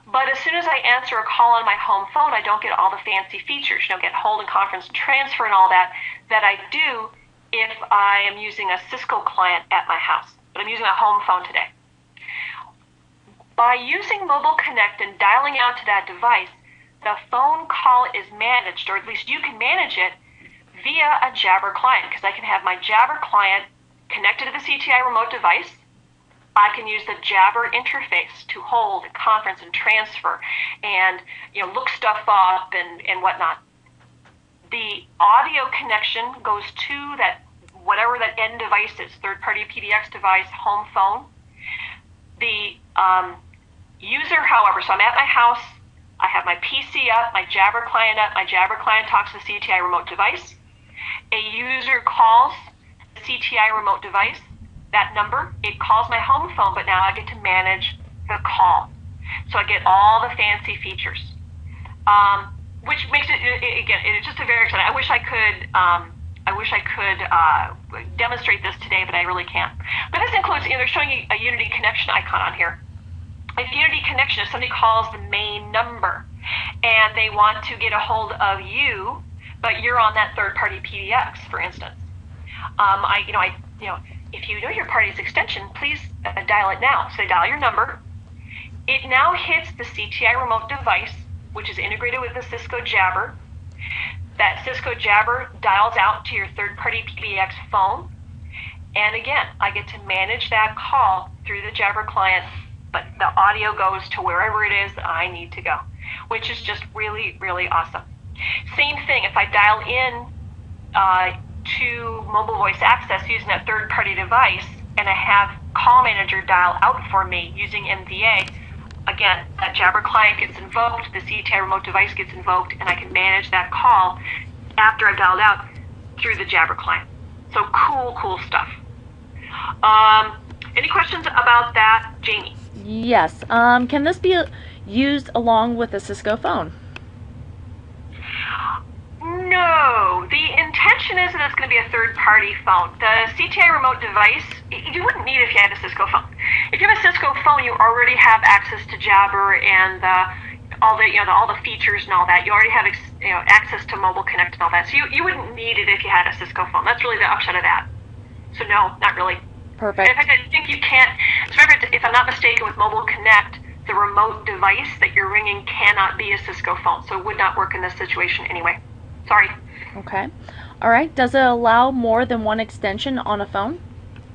But as soon as I answer a call on my home phone, I don't get all the fancy features. You don't get hold and conference transfer and all that that I do if I am using a Cisco client at my house. But I'm using a home phone today. By using Mobile Connect and dialing out to that device, the phone call is managed, or at least you can manage it via a Jabber client, because I can have my Jabber client connected to the CTI remote device. I can use the Jabber interface to hold, a conference, and transfer, and you know look stuff up and, and whatnot. The audio connection goes to that whatever that end device is, third-party PBX device, home phone. The um, user, however, so I'm at my house, I have my PC up, my Jabber client up, my Jabber client talks to the CTI remote device. A user calls the CTI remote device, that number, it calls my home phone, but now I get to manage the call. So I get all the fancy features. Um, which makes it, it, again, it's just a very exciting. I wish I could, um, I wish I could uh, demonstrate this today, but I really can't. But this includes, you know, they're showing you a Unity connection icon on here. A Unity connection, if somebody calls the main number and they want to get a hold of you, but you're on that third-party PBX, for instance. Um, I, you know, I, you know, if you know your party's extension, please uh, dial it now. So dial your number. It now hits the CTI remote device, which is integrated with the Cisco Jabber. That Cisco Jabber dials out to your third-party PBX phone. And again, I get to manage that call through the Jabber client but the audio goes to wherever it is I need to go, which is just really, really awesome. Same thing, if I dial in uh, to mobile voice access using that third party device and I have Call Manager dial out for me using MVA, again, that Jabber client gets invoked, the CTI remote device gets invoked, and I can manage that call after I've dialed out through the Jabber client. So cool, cool stuff. Um, any questions about that, Jamie? Yes. Um, can this be used along with a Cisco phone? No. The intention is that it's going to be a third-party phone. The CTI remote device, you wouldn't need if you had a Cisco phone. If you have a Cisco phone, you already have access to Jabber and uh, all the you know the, all the features and all that. You already have you know access to Mobile Connect and all that. So you, you wouldn't need it if you had a Cisco phone. That's really the upshot of that. So no, not really. Perfect. In fact, I think you can't. Remember, if I'm not mistaken, with Mobile Connect, the remote device that you're ringing cannot be a Cisco phone, so it would not work in this situation anyway. Sorry. Okay. All right. Does it allow more than one extension on a phone?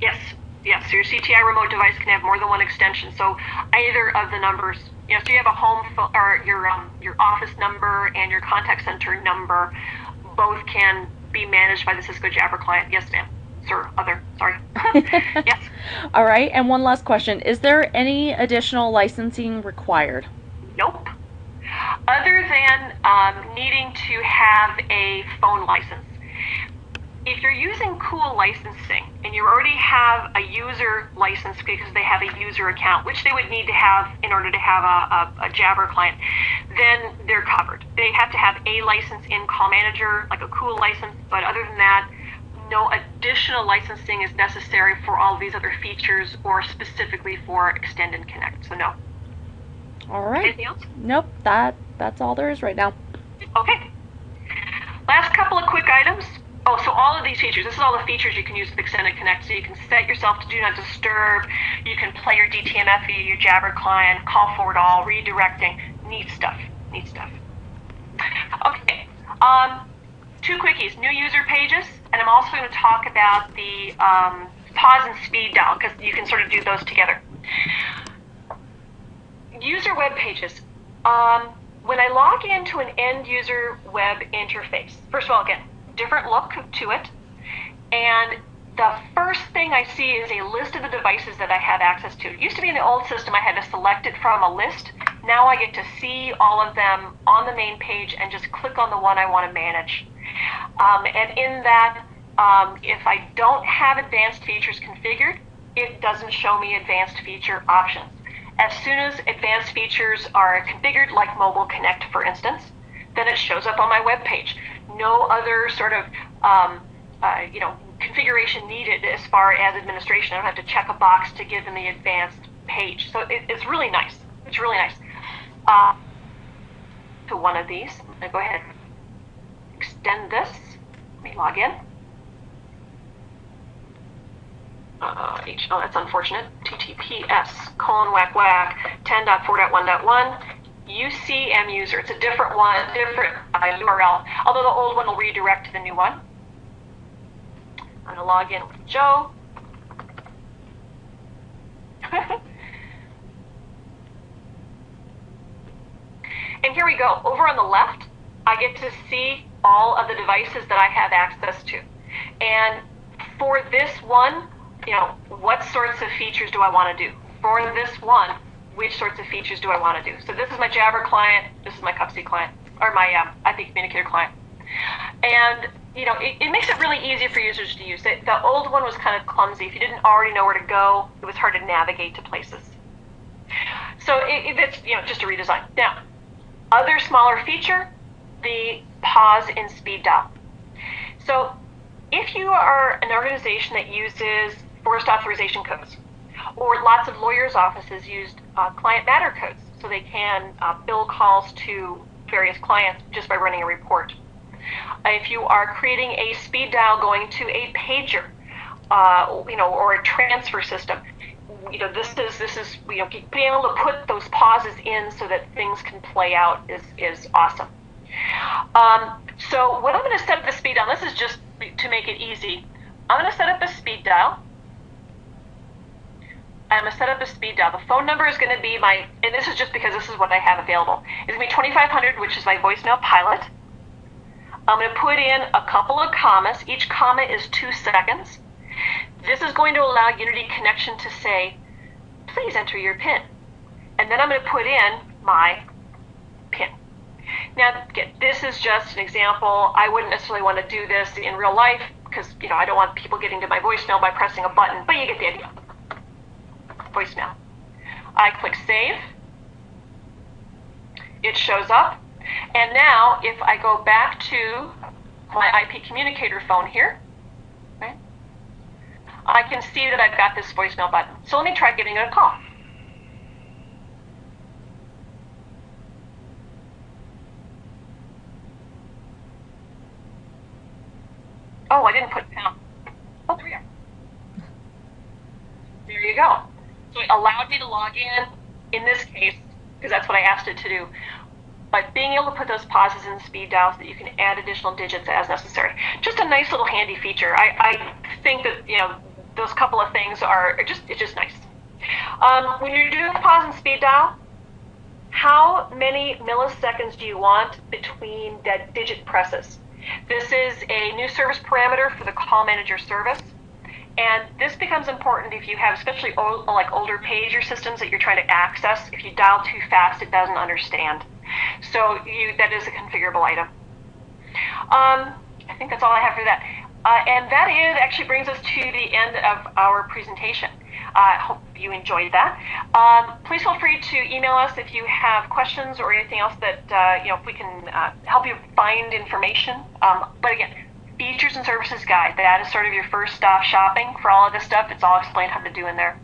Yes. Yes. So your CTI remote device can have more than one extension. So either of the numbers. You know, so you have a home phone or your um, your office number and your contact center number, both can be managed by the Cisco Jabber client. Yes, ma'am Sir, other. Sorry. *laughs* yes. All right. And one last question: Is there any additional licensing required? Other than um, needing to have a phone license. If you're using CUWL licensing and you already have a user license because they have a user account, which they would need to have in order to have a, a, a Jabber client, then they're covered. They have to have a license in Call Manager, like a CUWL license, but other than that, no additional licensing is necessary for all these other features or specifically for Extend and Connect. So no. All right. Anything else? Nope. That that's all there is right now. Okay. Last couple of quick items. Oh, so all of these features, this is all the features you can use with Extend and Connect. So you can set yourself to do not disturb, you can play your DTMF via your Jabber client, call forward all, redirecting. Neat stuff. Neat stuff. Okay. Um, two quickies. New user pages and I'm also going to talk about the um, pause and speed dial because you can sort of do those together. User web pages. Um, when I log into an end user web interface, first of all, again, different look to it. And the first thing I see is a list of the devices that I have access to. It used to be in the old system, I had to select it from a list. Now I get to see all of them on the main page and just click on the one I want to manage. Um, and in that, um, if I don't have advanced features configured, it doesn't show me advanced feature options. As soon as advanced features are configured, like Mobile Connect, for instance, then it shows up on my web page. No other sort of um, uh, you know configuration needed as far as administration. I don't have to check a box to give them the advanced page. So it, it's really nice. It's really nice. uh, to one of these. I'm going to go ahead and extend this. Let me log in. Uh, H, oh, that's unfortunate. TTPS colon whack whack 10.4.1.1 UCM user. It's a different one, different uh, URL. Although the old one will redirect to the new one. I'm going to log in with Joe. *laughs* and here we go. Over on the left, I get to see all of the devices that I have access to. And for this one, you know, what sorts of features do I want to do? For this one, which sorts of features do I want to do? So this is my Jabber client, this is my CUPC client, or my um, IP communicator client. And you know, it, it, makes it really easy for users to use. It, the old one was kind of clumsy. If you didn't already know where to go, it was hard to navigate to places. So it, it's you know just a redesign. Now, other smaller feature, the pause in speed dial. So if you are an organization that uses forced authorization codes, or lots of lawyers' offices use uh, client matter codes, so they can uh, bill calls to various clients just by running a report if you are creating a speed dial going to a pager, uh, you know, or a transfer system, you know, this is this is you know being able to put those pauses in so that things can play out is is awesome. Um, so what I'm going to set up the speed dial. This is just to make it easy. I'm going to set up a speed dial. I'm to set up a speed dial. The phone number is going to be my, and this is just because this is what I have available. It's to be 2500, which is my voicemail pilot. I'm to put in a couple of commas. Each comma is two seconds. This is going to allow Unity Connection to say, please enter your PIN. And then I'm to put in my PIN. Now, this is just an example. I wouldn't necessarily want to do this in real life because, you know, I don't want people getting to my voicemail by pressing a button, but you get the idea. Voicemail. I click Save. It shows up. And now, if I go back to my IP communicator phone here, I can see that I've got this voicemail button. So let me try giving it a call. Oh, I didn't put pound. Oh, there we are. There you go. So it allowed me to log in, in this case, because that's what I asked it to do, but being able to put those pauses in speed dials so that you can add additional digits as necessary. Just a nice little handy feature. I, I think that, you know, those couple of things are just, it's just nice. Um, when you're doing pause and speed dial, how many milliseconds do you want between dead digit presses? This is a new service parameter for the call manager service. And this becomes important if you have especially old, like older pager systems that you're trying to access. If you dial too fast, it doesn't understand. So you, that is a configurable item. Um, I think that's all I have for that. Uh, and that is actually brings us to the end of our presentation. I uh, hope you enjoyed that. Um, please feel free to email us if you have questions or anything else that, uh, you know, if we can uh, help you find information. Um, but again, features and services guide, that is sort of your first stop shopping for all of this stuff. It's all explained how to do in there.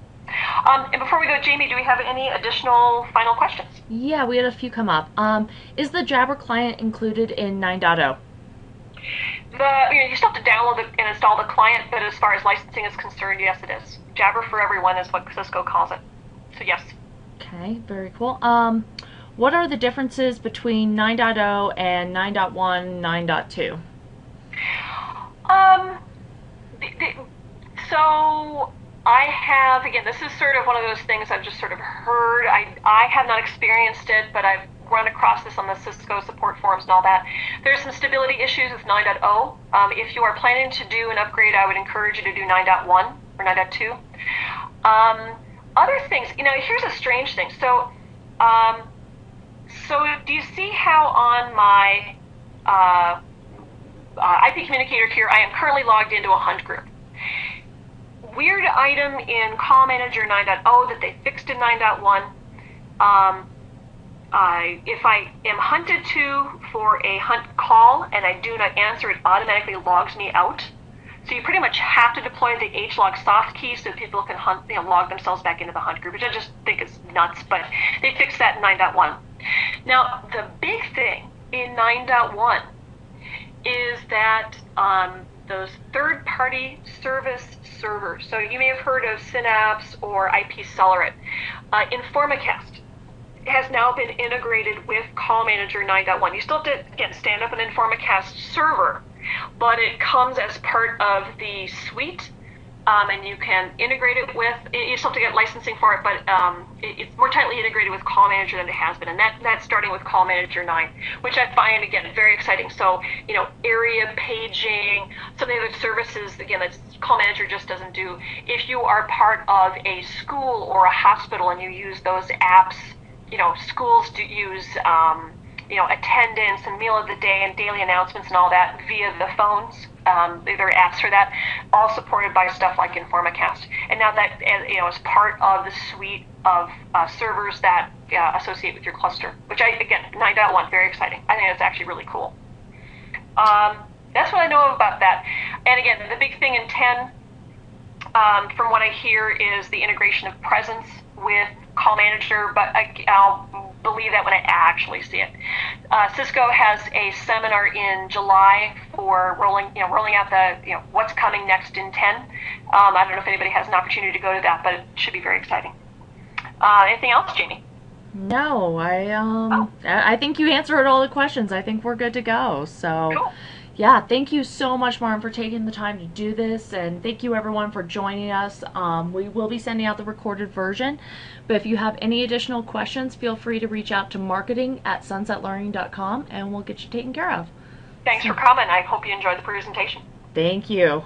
Um, and before we go, Jamie, do we have any additional final questions? Yeah, we had a few come up. Um, is the Jabber client included in 9.0? The, you, know, you still have to download the, and install the client, but as far as licensing is concerned, yes, it is. Jabber for everyone is what Cisco calls it. So yes. Okay, very cool. Um, what are the differences between 9.0 and 9.1, 9.2? Um, so I have, again, this is sort of one of those things I've just sort of heard. I, I have not experienced it, but I've run across this on the Cisco support forums and all that. There's some stability issues with 9.0. Um, if you are planning to do an upgrade, I would encourage you to do 9.1 or 9.2. Um, other things, you know, here's a strange thing. So, um, so do you see how on my uh, uh, IP communicator here, I am currently logged into a hunt group weird item in Call Manager 9.0 that they fixed in 9.1. Um, if I am hunted to for a hunt call and I do not answer, it automatically logs me out. So you pretty much have to deploy the HLog soft key so people can hunt, you know, log themselves back into the hunt group, which I just think is nuts. But they fixed that in 9.1. Now, the big thing in 9.1 is that um, those third party service servers, so you may have heard of Syn-Apps or IPCelerate, uh, Informacast has now been integrated with Call Manager 9.1. You still have to, again, stand up an Informacast server, but it comes as part of the suite um, and you can integrate it with. You still have to get licensing for it, but um, it, it's more tightly integrated with Call Manager than it has been, and that that's starting with Call Manager 9, which I find again very exciting. So you know, area paging, some of the other services again that Call Manager just doesn't do. If you are part of a school or a hospital and you use those apps, you know, schools do use. Um, you know, attendance and meal of the day and daily announcements and all that via the phones. Um, there are apps for that, all supported by stuff like Informacast. And now that you know is part of the suite of uh, servers that uh, associate with your cluster, which I again 9.1 very exciting. I think that's actually really cool. Um, that's what I know about that. And again, the big thing in 10, um, from what I hear, is the integration of presence with Call Manager, but I, will believe that when I actually see it. Uh, Cisco has a seminar in July for rolling, you know, rolling out the, you know, what's coming next in 10. Um, I don't know if anybody has an opportunity to go to that, but it should be very exciting. Uh, anything else, Jamie? No, I um, oh. I think you answered all the questions. I think we're good to go. So. Cool yeah, thank you so much, Maren, for taking the time to do this, and thank you everyone for joining us. Um, we will be sending out the recorded version, but if you have any additional questions, feel free to reach out to marketing at sunsetlearning.com, and we'll get you taken care of. Thanks for coming. I hope you enjoyed the presentation. Thank you.